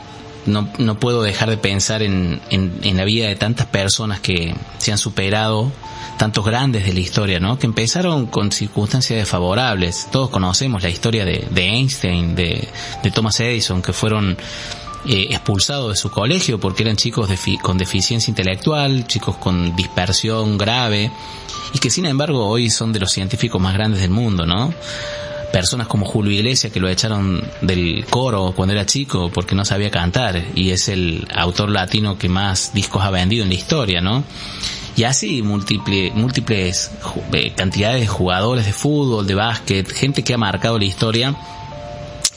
no, no puedo dejar de pensar en, en, en la vida de tantas personas que se han superado, tantos grandes de la historia, ¿no? Que empezaron con circunstancias desfavorables. Todos conocemos la historia de, de Einstein, de, de Thomas Edison, que fueron eh, expulsado de su colegio porque eran chicos con deficiencia intelectual, chicos con dispersión grave y que sin embargo hoy son de los científicos más grandes del mundo, ¿no? Personas como Julio Iglesias que lo echaron del coro cuando era chico porque no sabía cantar y es el autor latino que más discos ha vendido en la historia, ¿no? Y así múltiple, múltiples eh, cantidades de jugadores de fútbol, de básquet, gente que ha marcado la historia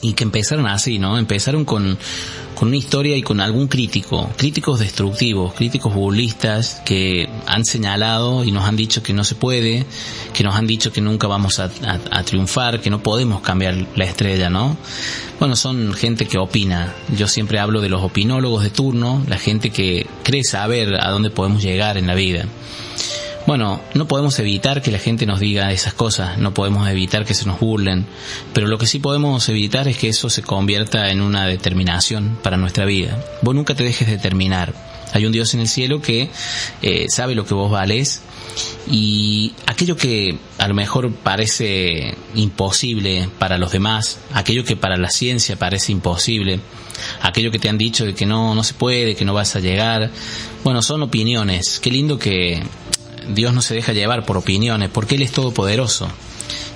y que empezaron así, ¿no? Empezaron con, con una historia y con algún crítico, críticos destructivos, críticos burlistas que han señalado y nos han dicho que no se puede, que nos han dicho que nunca vamos a, triunfar, que no podemos cambiar la estrella, ¿no? Bueno, son gente que opina. Yo siempre hablo de los opinólogos de turno, la gente que cree saber a dónde podemos llegar en la vida. Bueno, no podemos evitar que la gente nos diga esas cosas, no podemos evitar que se nos burlen, pero lo que sí podemos evitar es que eso se convierta en una determinación para nuestra vida. Vos nunca te dejes determinar. Hay un Dios en el cielo que eh, sabe lo que vos valés y aquello que a lo mejor parece imposible para los demás, aquello que para la ciencia parece imposible, aquello que te han dicho de que no, no se puede, que no vas a llegar, bueno, son opiniones. Qué lindo que Dios no se deja llevar por opiniones, porque Él es todopoderoso.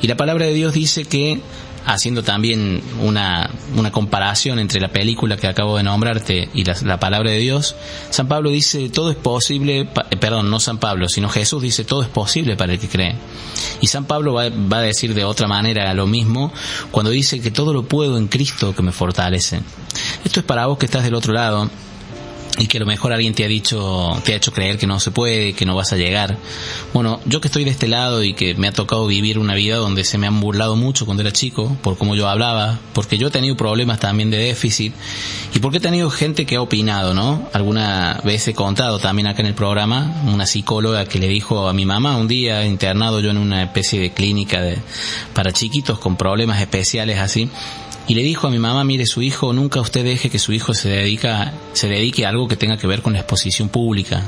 Y la palabra de Dios dice que, haciendo también una, comparación entre la película que acabo de nombrarte y la, la palabra de Dios, San Pablo dice, todo es posible, eh, perdón, no San Pablo, sino Jesús dice, todo es posible para el que cree. Y San Pablo va, va a decir de otra manera lo mismo cuando dice que todo lo puedo en Cristo que me fortalece. Esto es para vos que estás del otro lado y que a lo mejor alguien te ha dicho, te ha hecho creer que no se puede, que no vas a llegar. Bueno, yo que estoy de este lado y que me ha tocado vivir una vida donde se me han burlado mucho cuando era chico, por cómo yo hablaba, porque yo he tenido problemas también de déficit y porque he tenido gente que ha opinado, ¿no? Alguna vez he contado también acá en el programa, una psicóloga que le dijo a mi mamá un día internado yo en una especie de clínica de, para chiquitos con problemas especiales así, y le dijo a mi mamá, mire, su hijo, nunca usted deje que su hijo se dedica, se dedique a algo que tenga que ver con la exposición pública.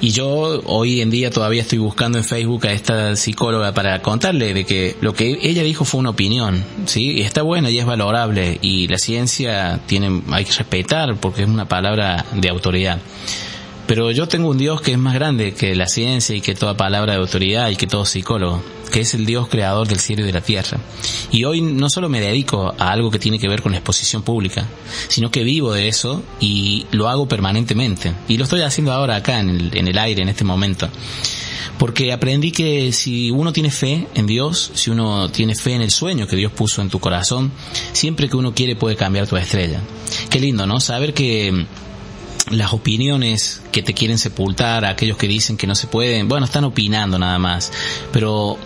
Y yo hoy en día todavía estoy buscando en Facebook a esta psicóloga para contarle de que lo que ella dijo fue una opinión, ¿sí? Y está buena y es valorable y la ciencia tiene, hay que respetar porque es una palabra de autoridad. Pero yo tengo un Dios que es más grande que la ciencia y que toda palabra de autoridad y que todo psicólogo, que es el Dios creador del cielo y de la tierra. Y hoy no solo me dedico a algo que tiene que ver con la exposición pública, sino que vivo de eso y lo hago permanentemente. Y lo estoy haciendo ahora acá en el, en el aire, en este momento. Porque aprendí que si uno tiene fe en Dios, si uno tiene fe en el sueño que Dios puso en tu corazón, siempre que uno quiere puede cambiar tu estrella. Qué lindo, ¿no? Saber que las opiniones que te quieren sepultar, aquellos que dicen que no se pueden, bueno, están opinando nada más, pero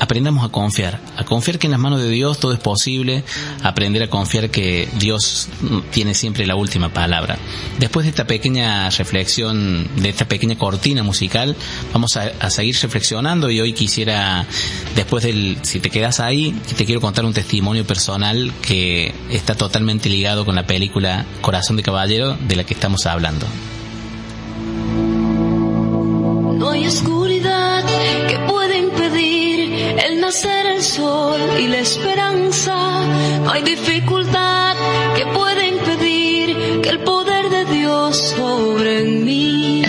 aprendamos a confiar, a confiar que en las manos de Dios todo es posible, aprender a confiar que Dios tiene siempre la última palabra. Después de esta pequeña reflexión, de esta pequeña cortina musical, vamos a, a seguir reflexionando y hoy quisiera, después del, si te quedas ahí, te quiero contar un testimonio personal que está totalmente ligado con la película Corazón de Caballero de la que estamos hablando.
El nacer el sol y la esperanza. No hay dificultad que pueda impedir que el poder de Dios sobre en mí.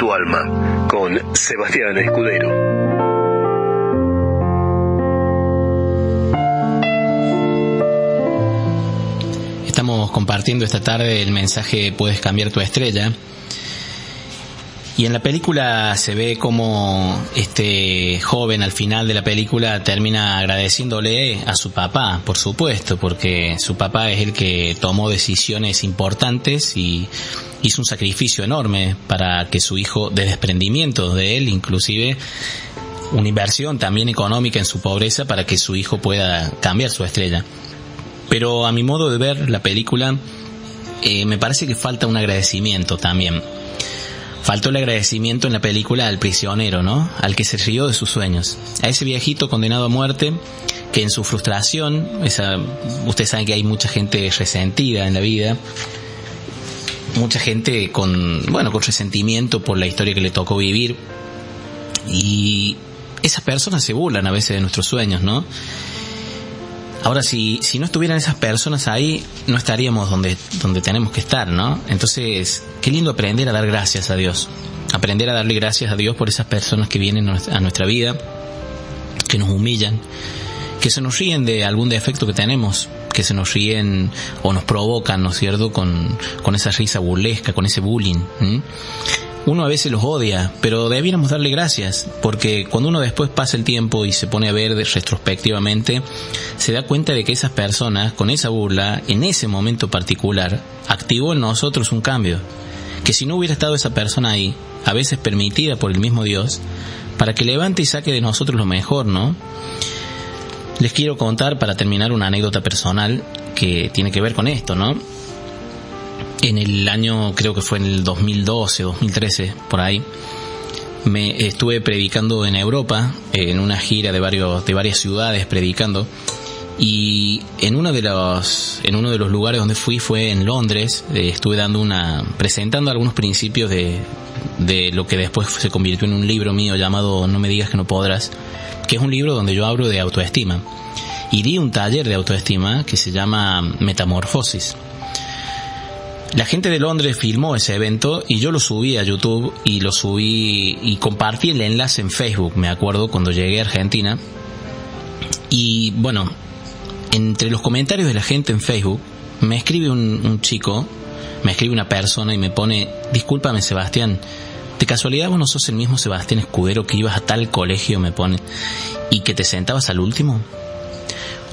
Tu alma con Sebastián Escudero.
Estamos compartiendo esta tarde el mensaje Puedes cambiar tu estrella. Y en la película se ve como este joven al final de la película termina agradeciéndole a su papá, por supuesto, porque su papá es el que tomó decisiones importantes y hizo un sacrificio enorme para que su hijo, de desprendimiento de él, inclusive una inversión también económica en su pobreza para que su hijo pueda cambiar su estrella. Pero a mi modo de ver la película, eh, me parece que falta un agradecimiento también. Faltó el agradecimiento en la película al prisionero, ¿no? Al que se rió de sus sueños. A ese viejito condenado a muerte que en su frustración, esa, ustedes saben que hay mucha gente resentida en la vida, mucha gente con, bueno, con resentimiento por la historia que le tocó vivir y esas personas se burlan a veces de nuestros sueños, ¿no? Ahora, si, si no estuvieran esas personas ahí, no estaríamos donde, donde tenemos que estar, ¿no? Entonces, qué lindo aprender a dar gracias a Dios. Aprender a darle gracias a Dios por esas personas que vienen a nuestra vida, que nos humillan, que se nos ríen de algún defecto que tenemos, que se nos ríen o nos provocan, ¿no es cierto?, con, con esa risa burlesca, con ese bullying. Uno a veces los odia, pero debiéramos darle gracias, porque cuando uno después pasa el tiempo y se pone a ver retrospectivamente, se da cuenta de que esas personas, con esa burla, en ese momento particular, activó en nosotros un cambio. Que si no hubiera estado esa persona ahí, a veces permitida por el mismo Dios, para que levante y saque de nosotros lo mejor, ¿no? Les quiero contar para terminar una anécdota personal que tiene que ver con esto, ¿no? En el año, creo que fue en el 2012, 2013, por ahí, me estuve predicando en Europa, en una gira de varios, de varias ciudades predicando, y en uno de los, en uno de los lugares donde fui fue en Londres, eh, estuve dando una, presentando algunos principios de, de lo que después se convirtió en un libro mío llamado No me digas que no podrás, que es un libro donde yo hablo de autoestima. Y di un taller de autoestima que se llama Metamorfosis. La gente de Londres filmó ese evento y yo lo subí a YouTube y lo subí y compartí el enlace en Facebook, me acuerdo, cuando llegué a Argentina. Y bueno, entre los comentarios de la gente en Facebook, me escribe un, chico, me escribe una persona y me pone, discúlpame Sebastián, de casualidad vos no sos el mismo Sebastián Escudero que ibas a tal colegio, me pone, y que te sentabas al último.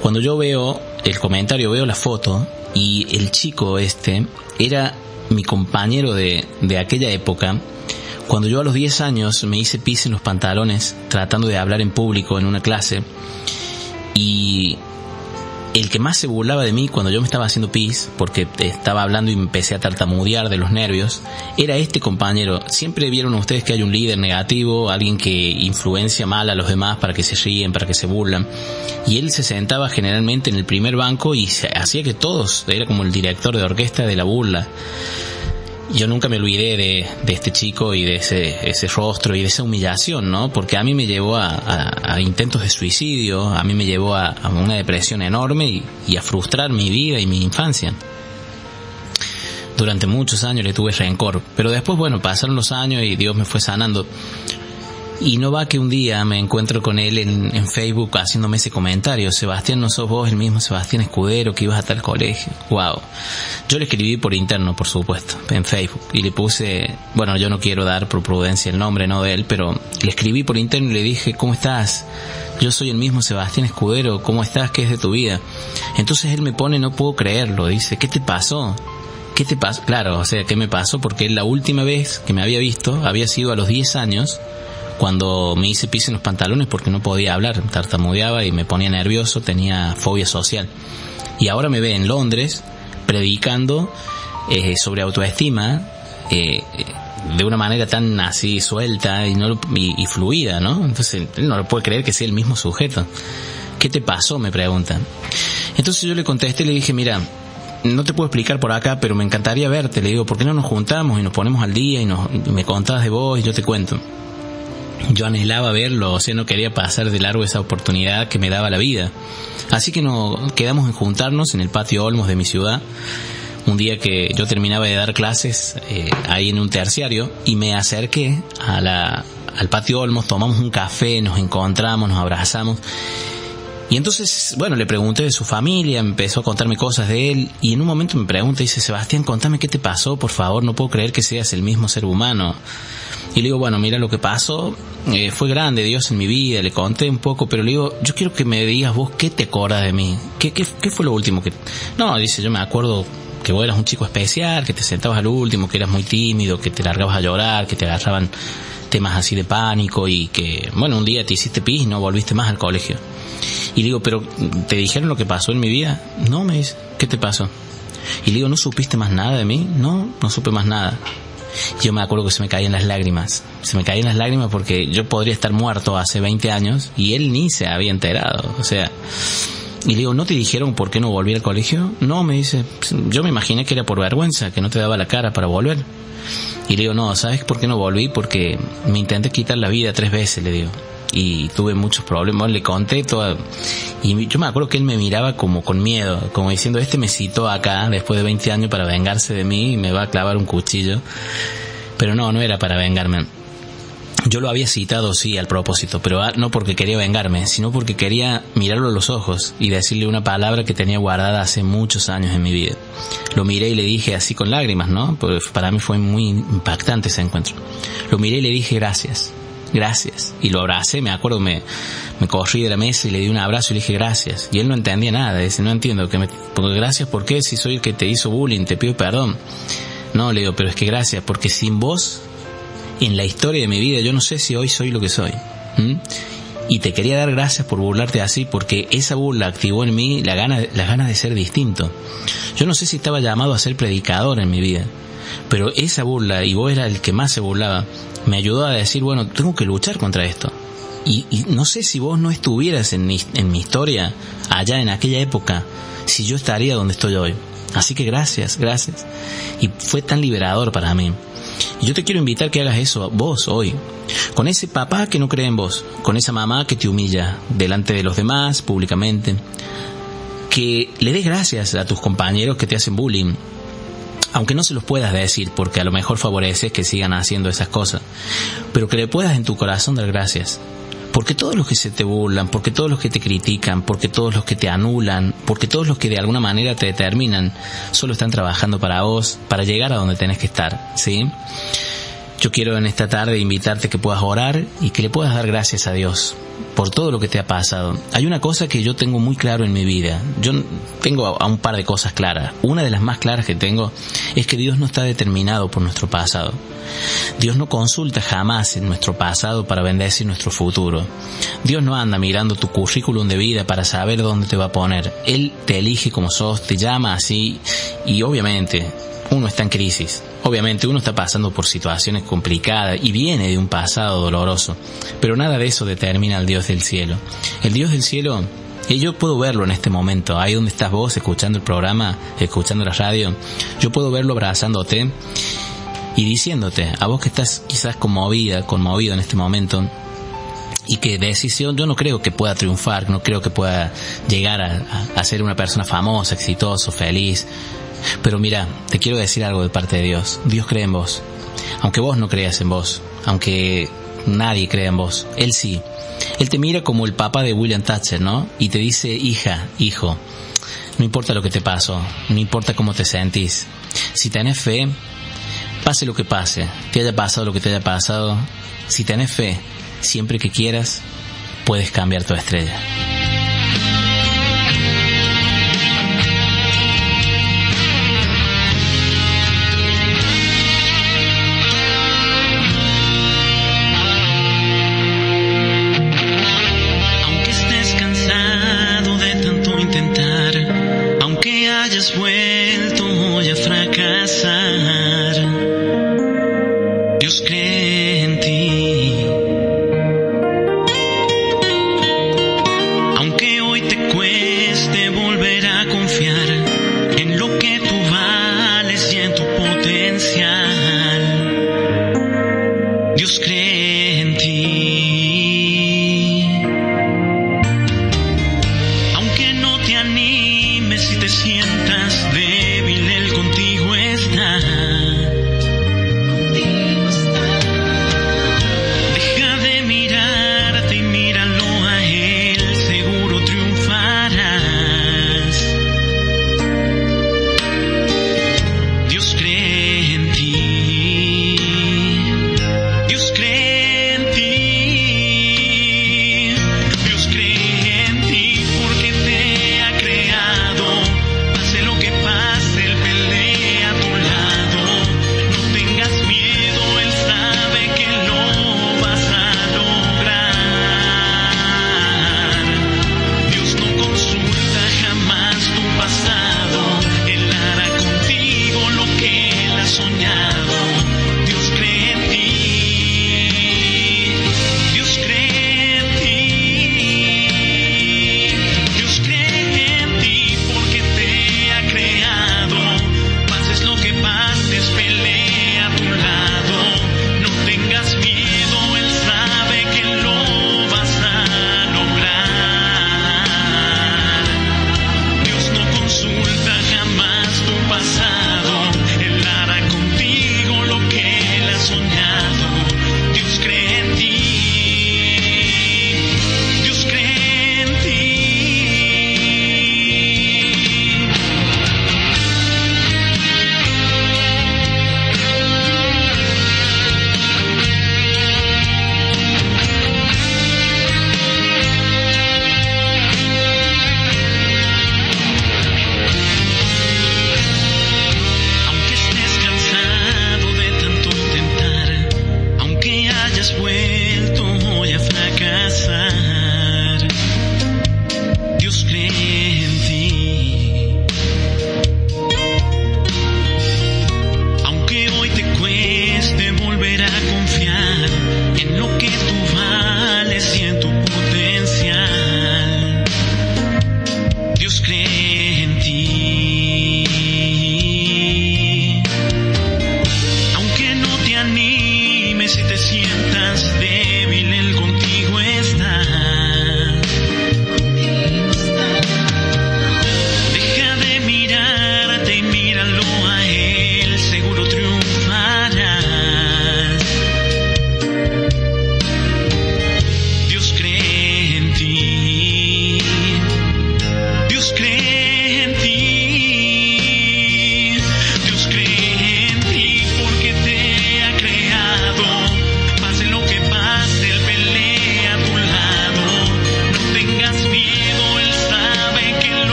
Cuando yo veo el comentario, veo la foto y el chico este era mi compañero de, de aquella época. Cuando yo a los 10 años me hice pis en los pantalones tratando de hablar en público en una clase y el que más se burlaba de mí cuando yo me estaba haciendo pis, porque estaba hablando y empecé a tartamudear de los nervios, era este compañero. Siempre vieron ustedes que hay un líder negativo, alguien que influencia mal a los demás para que se ríen, para que se burlan. Y él se sentaba generalmente en el primer banco y hacía que todos, era como el director de orquesta de la burla yo nunca me olvidé de, este chico y de ese, ese rostro y de esa humillación, ¿no? Porque a mí me llevó a, intentos de suicidio, a mí me llevó a, a una depresión enorme y, y, a frustrar mi vida y mi infancia. Durante muchos años le tuve rencor, pero después, bueno, pasaron los años y Dios me fue sanando. Y no va que un día me encuentro con él en, en, Facebook haciéndome ese comentario. Sebastián, no sos vos el mismo Sebastián Escudero que ibas a tal colegio. Wow. Yo le escribí por interno, por supuesto, en Facebook. Y le puse, bueno, yo no quiero dar por prudencia el nombre, no de él, pero le escribí por interno y le dije, ¿cómo estás? Yo soy el mismo Sebastián Escudero, ¿cómo estás? ¿Qué es de tu vida? Entonces él me pone, no puedo creerlo. Dice, ¿qué te pasó? ¿Qué te pasó? Claro, o sea, ¿qué me pasó? Porque la última vez que me había visto había sido a los 10 años cuando me hice pis en los pantalones porque no podía hablar, tartamudeaba y me ponía nervioso, tenía fobia social. Y ahora me ve en Londres predicando eh, sobre autoestima eh, de una manera tan así suelta y, no, y, y, fluida, ¿no? Entonces no lo puede creer que sea el mismo sujeto. ¿Qué te pasó? me preguntan. Entonces yo le contesté y le dije, mira, no te puedo explicar por acá, pero me encantaría verte. Le digo, ¿por qué no nos juntamos y nos ponemos al día y, nos, y me contás de vos y yo te cuento? Yo anhelaba verlo, o sea, no quería pasar de largo esa oportunidad que me daba la vida. Así que nos quedamos en juntarnos en el patio Olmos de mi ciudad, un día que yo terminaba de dar clases eh, ahí en un terciario y me acerqué al patio Olmos, tomamos un café, nos encontramos, nos abrazamos. Y entonces, bueno, le pregunté de su familia, empezó a contarme cosas de él y en un momento me pregunta, dice, Sebastián, contame qué te pasó, por favor, no puedo creer que seas el mismo ser humano. Y le digo, bueno, mira lo que pasó, eh, fue grande Dios en mi vida, le conté un poco, pero le digo, yo quiero que me digas vos qué te acuerdas de mí, qué, qué, qué fue lo último que... No, dice, yo me acuerdo que vos eras un chico especial, que te sentabas al último, que eras muy tímido, que te largabas a llorar, que te agarraban temas así de pánico y que, bueno, un día te hiciste pis y no volviste más al colegio. Y le digo, pero ¿te dijeron lo que pasó en mi vida? No, me dice, ¿qué te pasó? Y le digo, ¿no supiste más nada de mí? No, no supe más nada. Yo me acuerdo que se me caían las lágrimas. Se me caían las lágrimas porque yo podría estar muerto hace 20 años y él ni se había enterado. O sea, y le digo, ¿no te dijeron por qué no volví al colegio? No, me dice, yo me imaginé que era por vergüenza, que no te daba la cara para volver. Y le digo, no, ¿sabes por qué no volví? Porque me intenté quitar la vida tres veces, le digo. Y tuve muchos problemas, le conté todo. Y yo me acuerdo que él me miraba como con miedo, como diciendo, este me citó acá después de 20 años para vengarse de mí y me va a clavar un cuchillo. Pero no, no era para vengarme. Yo lo había citado, sí, al propósito, pero no porque quería vengarme, sino porque quería mirarlo a los ojos y decirle una palabra que tenía guardada hace muchos años en mi vida. Lo miré y le dije así con lágrimas, ¿no? Pues para mí fue muy impactante ese encuentro. Lo miré y le dije gracias, gracias. Y lo abracé, me acuerdo, me, me corrí de la mesa y le di un abrazo y le dije gracias. Y él no entendía nada, dice, no entiendo, que me, porque gracias, ¿por qué? Si soy el que te hizo bullying, te pido perdón. No, le digo, pero es que gracias, porque sin vos en la historia de mi vida, yo no sé si hoy soy lo que soy. Y te quería dar gracias por burlarte así, porque esa burla activó en mí la gana, las ganas de ser distinto. Yo no sé si estaba llamado a ser predicador en mi vida, pero esa burla, y vos era el que más se burlaba, me ayudó a decir, bueno, tengo que luchar contra esto. Y, no sé si vos no estuvieras en mi, en mi historia, allá en aquella época, si yo estaría donde estoy hoy. Así que gracias, gracias. Y fue tan liberador para mí. Y yo te quiero invitar que hagas eso vos hoy. Con ese papá que no cree en vos, con esa mamá que te humilla delante de los demás, públicamente. Que le des gracias a tus compañeros que te hacen bullying. Aunque no se los puedas decir, porque a lo mejor favoreces que sigan haciendo esas cosas. Pero que le puedas en tu corazón dar gracias. Porque todos los que se te burlan, porque todos los que te critican, porque todos los que te anulan, porque todos los que de alguna manera te determinan, solo están trabajando para vos, para llegar a donde tenés que estar, ¿sí? Yo quiero en esta tarde invitarte que puedas orar y que le puedas dar gracias a Dios por todo lo que te ha pasado. Hay una cosa que yo tengo muy claro en mi vida. Yo tengo a un par de cosas claras. Una de las más claras que tengo es que Dios no está determinado por nuestro pasado. Dios no consulta jamás en nuestro pasado para bendecir nuestro futuro. Dios no anda mirando tu currículum de vida para saber dónde te va a poner. Él te elige como sos, te llama así y obviamente uno está en crisis. Obviamente uno está pasando por situaciones complicadas y viene de un pasado doloroso, pero nada de eso determina al Dios del cielo. El Dios del cielo, y yo puedo verlo en este momento, ahí donde estás vos escuchando el programa, escuchando la radio, yo puedo verlo abrazándote y diciéndote, a vos que estás quizás conmovida, conmovido en este momento, y que decisión yo no creo que pueda triunfar, no creo que pueda llegar a, a, ser una persona famosa, exitoso, feliz, pero mira, te quiero decir algo de parte de Dios. Dios cree en vos. Aunque vos no creas en vos, aunque nadie crea en vos, Él sí. Él te mira como el papá de William Thatcher, ¿no? Y te dice, hija, hijo, no importa lo que te pasó, no importa cómo te sentís. Si tenés fe, pase lo que pase, te haya pasado lo que te haya pasado, si tenés fe, siempre que quieras, puedes cambiar tu estrella.
Dios cree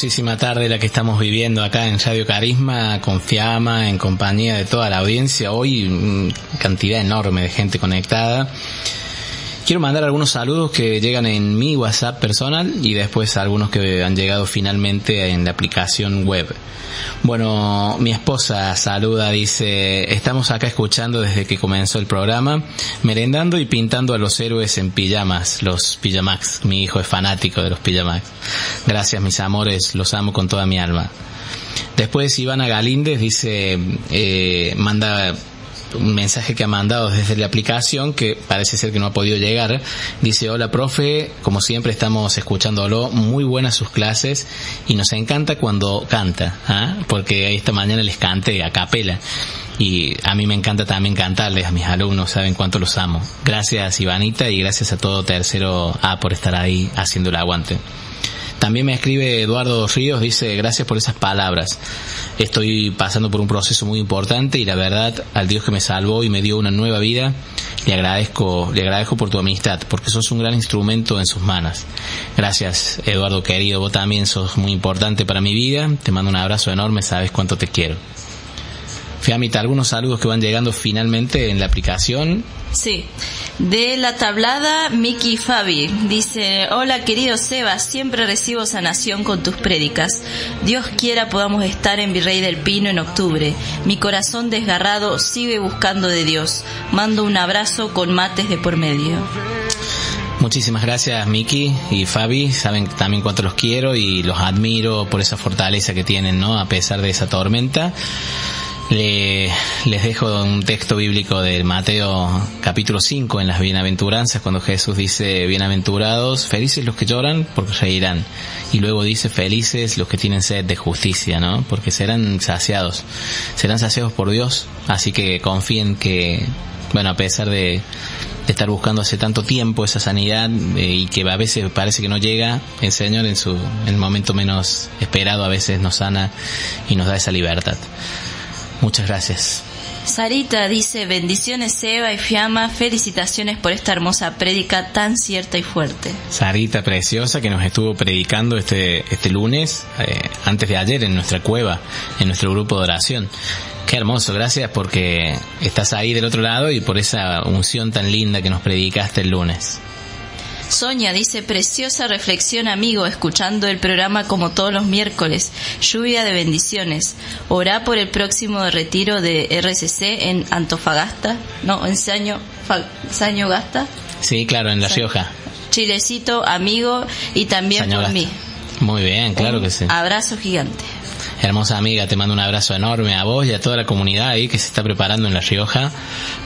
Preciosísima tarde la que estamos viviendo acá en Radio Carisma, con Fiamma, en compañía de toda la audiencia. Hoy mm, cantidad enorme de gente conectada. Quiero mandar algunos saludos que llegan en mi WhatsApp personal y después algunos que han llegado finalmente en la aplicación web. Bueno, mi esposa saluda, dice, estamos acá escuchando desde que comenzó el programa, merendando y pintando a los héroes en pijamas, los pijamax. Mi hijo es fanático de los pijamax. Gracias, mis amores, los amo con toda mi alma. Después Ivana Galíndez dice, eh, manda un mensaje que ha mandado desde la aplicación que parece ser que no ha podido llegar. Dice, hola profe, como siempre estamos escuchándolo, muy buenas sus clases y nos encanta cuando canta, ¿ah? porque esta mañana les cante a capela. Y a mí me encanta también cantarles a mis alumnos, saben cuánto los amo. Gracias Ivanita y gracias a todo Tercero A por estar ahí haciendo el aguante. También me escribe Eduardo Ríos, dice, gracias por esas palabras. Estoy pasando por un proceso muy importante y la verdad, al Dios que me salvó y me dio una nueva vida, le agradezco, le agradezco por tu amistad, porque sos un gran instrumento en sus manos. Gracias, Eduardo querido, vos también sos muy importante para mi vida. Te mando un abrazo enorme, sabes cuánto te quiero. Fiamita, algunos saludos que van llegando finalmente en la aplicación.
Sí. De la tablada, Miki Fabi dice, hola querido Seba, siempre recibo sanación con tus prédicas. Dios quiera podamos estar en Virrey del Pino en octubre. Mi corazón desgarrado sigue buscando de Dios. Mando un abrazo con mates de por medio.
Muchísimas gracias Miki y Fabi, saben también cuánto los quiero y los admiro por esa fortaleza que tienen, ¿no? A pesar de esa tormenta. Le, les dejo un texto bíblico del Mateo capítulo 5 en las bienaventuranzas, cuando Jesús dice, bienaventurados, felices los que lloran, porque reirán. Y luego dice, felices los que tienen sed de justicia, ¿no? Porque serán saciados. Serán saciados por Dios. Así que confíen que, bueno, a pesar de, de estar buscando hace tanto tiempo esa sanidad eh, y que a veces parece que no llega, el Señor en su en el momento menos esperado a veces nos sana y nos da esa libertad. Muchas gracias.
Sarita dice, bendiciones Seba y Fiamma, felicitaciones por esta hermosa prédica tan cierta y fuerte.
Sarita preciosa que nos estuvo predicando este, este lunes, eh, antes de ayer, en nuestra cueva, en nuestro grupo de oración. Qué hermoso, gracias porque estás ahí del otro lado y por esa unción tan linda que nos predicaste el lunes.
Sonia dice, preciosa reflexión amigo, escuchando el programa como todos los miércoles. Lluvia de bendiciones. Orá por el próximo retiro de RCC en Antofagasta, no, en Saño, Gasta.
Sí, claro, en La Rioja.
Chilecito, amigo, y también por mí.
Muy bien, claro que sí.
Abrazo gigante.
Hermosa amiga, te mando un abrazo enorme a vos y a toda la comunidad ahí que se está preparando en La Rioja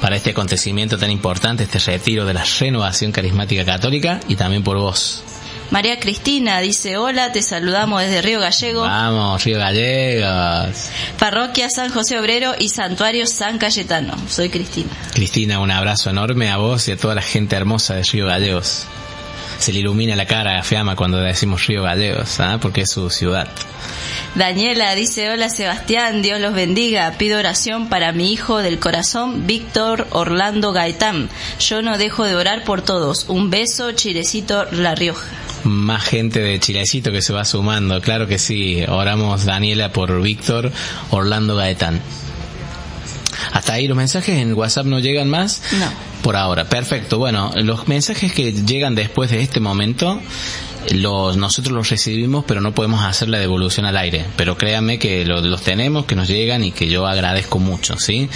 para este acontecimiento tan importante, este retiro de la renovación carismática católica y también por vos.
María Cristina dice, hola, te saludamos desde Río Gallego,
Vamos, Río Gallegos.
Parroquia San José Obrero y Santuario San Cayetano. Soy Cristina.
Cristina, un abrazo enorme a vos y a toda la gente hermosa de Río Gallegos. Se le ilumina la cara a Fiamma cuando decimos Río Gallegos, ¿ah? porque es su ciudad.
Daniela dice, hola Sebastián, Dios los bendiga. Pido oración para mi hijo del corazón, Víctor Orlando Gaitán. Yo no dejo de orar por todos. Un beso, Chilecito La Rioja.
Más gente de Chilecito que se va sumando, claro que sí. Oramos Daniela por Víctor Orlando Gaetán. Hasta ahí los mensajes en WhatsApp no llegan más.
No.
Por ahora, perfecto. Bueno, los mensajes que llegan después de este momento, los, nosotros los recibimos, pero no podemos hacer la devolución al aire. Pero créanme que lo- los tenemos, que nos llegan y que yo agradezco mucho, ¿sí?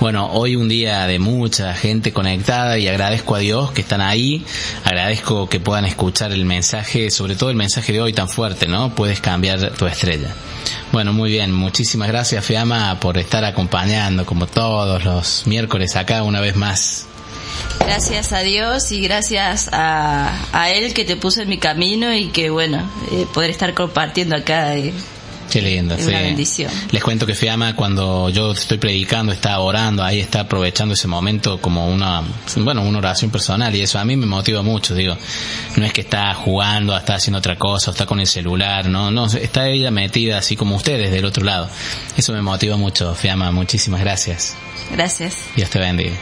Bueno, hoy un día de mucha gente conectada y agradezco a Dios que están ahí. Agradezco que puedan escuchar el mensaje, sobre todo el mensaje de hoy tan fuerte, ¿no? Puedes cambiar tu estrella. Bueno, muy bien. Muchísimas gracias, Fiamma, por estar acompañando como todos los miércoles acá una vez más.
Gracias a Dios y gracias a, a Él que te puso en mi camino y que, bueno, eh, poder estar compartiendo acá. eh,
Qué lindo,
Es
sí.
una bendición.
Les cuento que Fiamma cuando yo estoy predicando, está orando, ahí está aprovechando ese momento como una, bueno, una oración personal y eso a mí me motiva mucho, digo. No es que está jugando, está haciendo otra cosa, está con el celular, no, no, está ella metida así como ustedes del otro lado. Eso me motiva mucho, Fiamma, muchísimas gracias.
Gracias.
Dios te bendiga.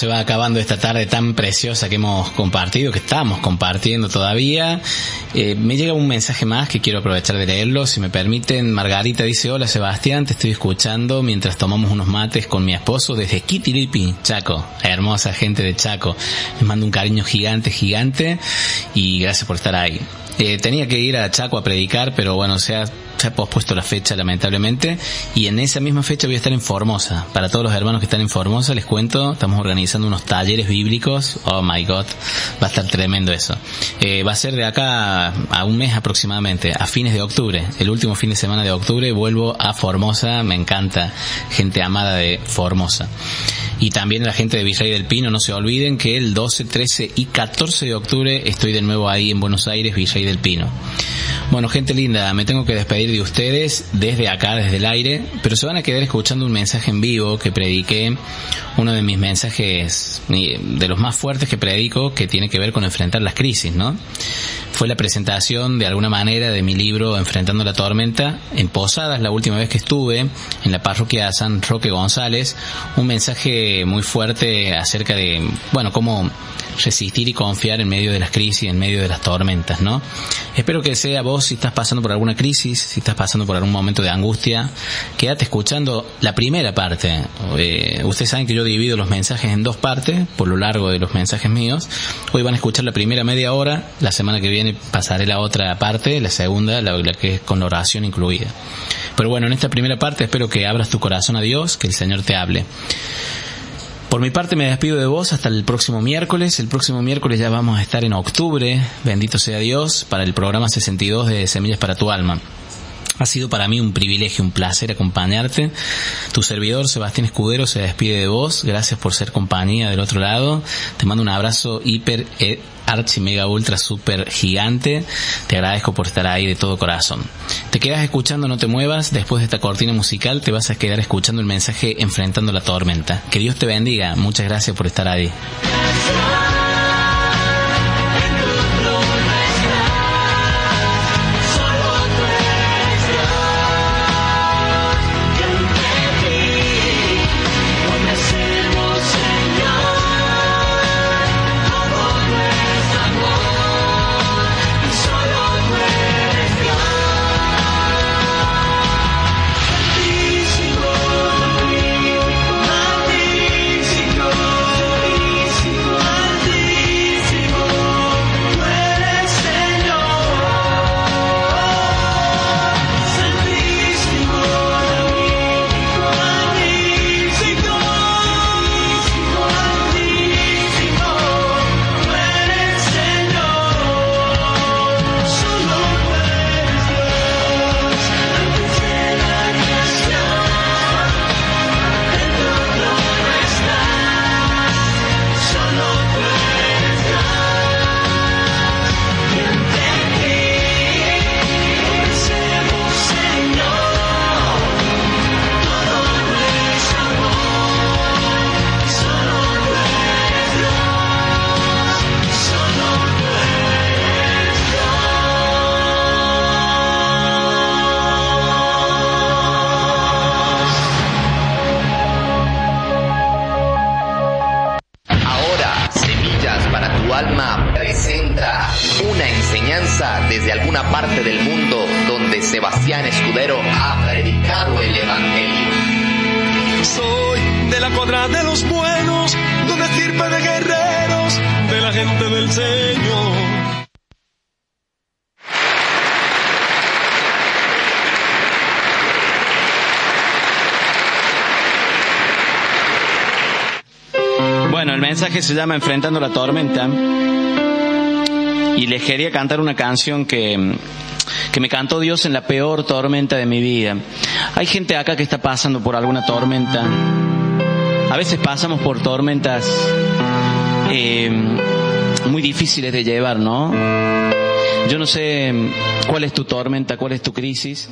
Se va acabando esta tarde tan preciosa que hemos compartido, que estamos compartiendo todavía. Eh, me llega un mensaje más que quiero aprovechar de leerlo. Si me permiten, Margarita dice, hola Sebastián, te estoy escuchando mientras tomamos unos mates con mi esposo desde Kitiripi, Chaco. Hermosa gente de Chaco. Les mando un cariño gigante, gigante y gracias por estar ahí. Eh, tenía que ir a Chaco a predicar, pero bueno, se ha, se ha pospuesto la fecha lamentablemente y en esa misma fecha voy a estar en Formosa. Para todos los hermanos que están en Formosa les cuento, estamos organizando unos talleres bíblicos. Oh my god, va a estar tremendo eso. Eh, va a ser de acá a un mes aproximadamente, a fines de octubre. El último fin de semana de octubre vuelvo a Formosa, me encanta, gente amada de Formosa. Y también la gente de Virrey del Pino, no se olviden que el 12, 13 y 14 de octubre estoy de nuevo ahí en Buenos Aires, Virrey del Pino. Bueno, gente linda, me tengo que despedir de ustedes desde acá, desde el aire, pero se van a quedar escuchando un mensaje en vivo que prediqué, uno de mis mensajes de los más fuertes que predico, que tiene que ver con enfrentar las crisis, ¿no? Fue la presentación de alguna manera de mi libro Enfrentando la Tormenta en Posadas, la última vez que estuve en la parroquia San Roque González, un mensaje muy fuerte acerca de, bueno, cómo resistir y confiar en medio de las crisis, en medio de las tormentas, ¿no? Espero que sea vos si estás pasando por alguna crisis, si estás pasando por algún momento de angustia, quédate escuchando la primera parte. Eh, ustedes saben que yo divido los mensajes en dos partes, por lo largo de los mensajes míos. Hoy van a escuchar la primera media hora, la semana que viene pasaré la otra parte, la segunda, la, la que es con la oración incluida. Pero bueno, en esta primera parte espero que abras tu corazón a Dios, que el Señor te hable. Por mi parte me despido de vos hasta el próximo miércoles. El próximo miércoles ya vamos a estar en octubre, bendito sea Dios, para el programa 62 de Semillas para tu Alma. Ha sido para mí un privilegio, un placer acompañarte. Tu servidor Sebastián Escudero se despide de vos. Gracias por ser compañía del otro lado. Te mando un abrazo hiper, eh, archi, mega, ultra, super gigante. Te agradezco por estar ahí de todo corazón. Te quedas escuchando, no te muevas. Después de esta cortina musical te vas a quedar escuchando el mensaje Enfrentando la Tormenta. Que Dios te bendiga. Muchas gracias por estar ahí. Se llama Enfrentando la tormenta. Y les quería cantar una canción que, que me cantó Dios en la peor tormenta de mi vida. Hay gente acá que está pasando por alguna tormenta. A veces pasamos por tormentas eh, muy difíciles de llevar, ¿no? Yo no sé cuál es tu tormenta, cuál es tu crisis.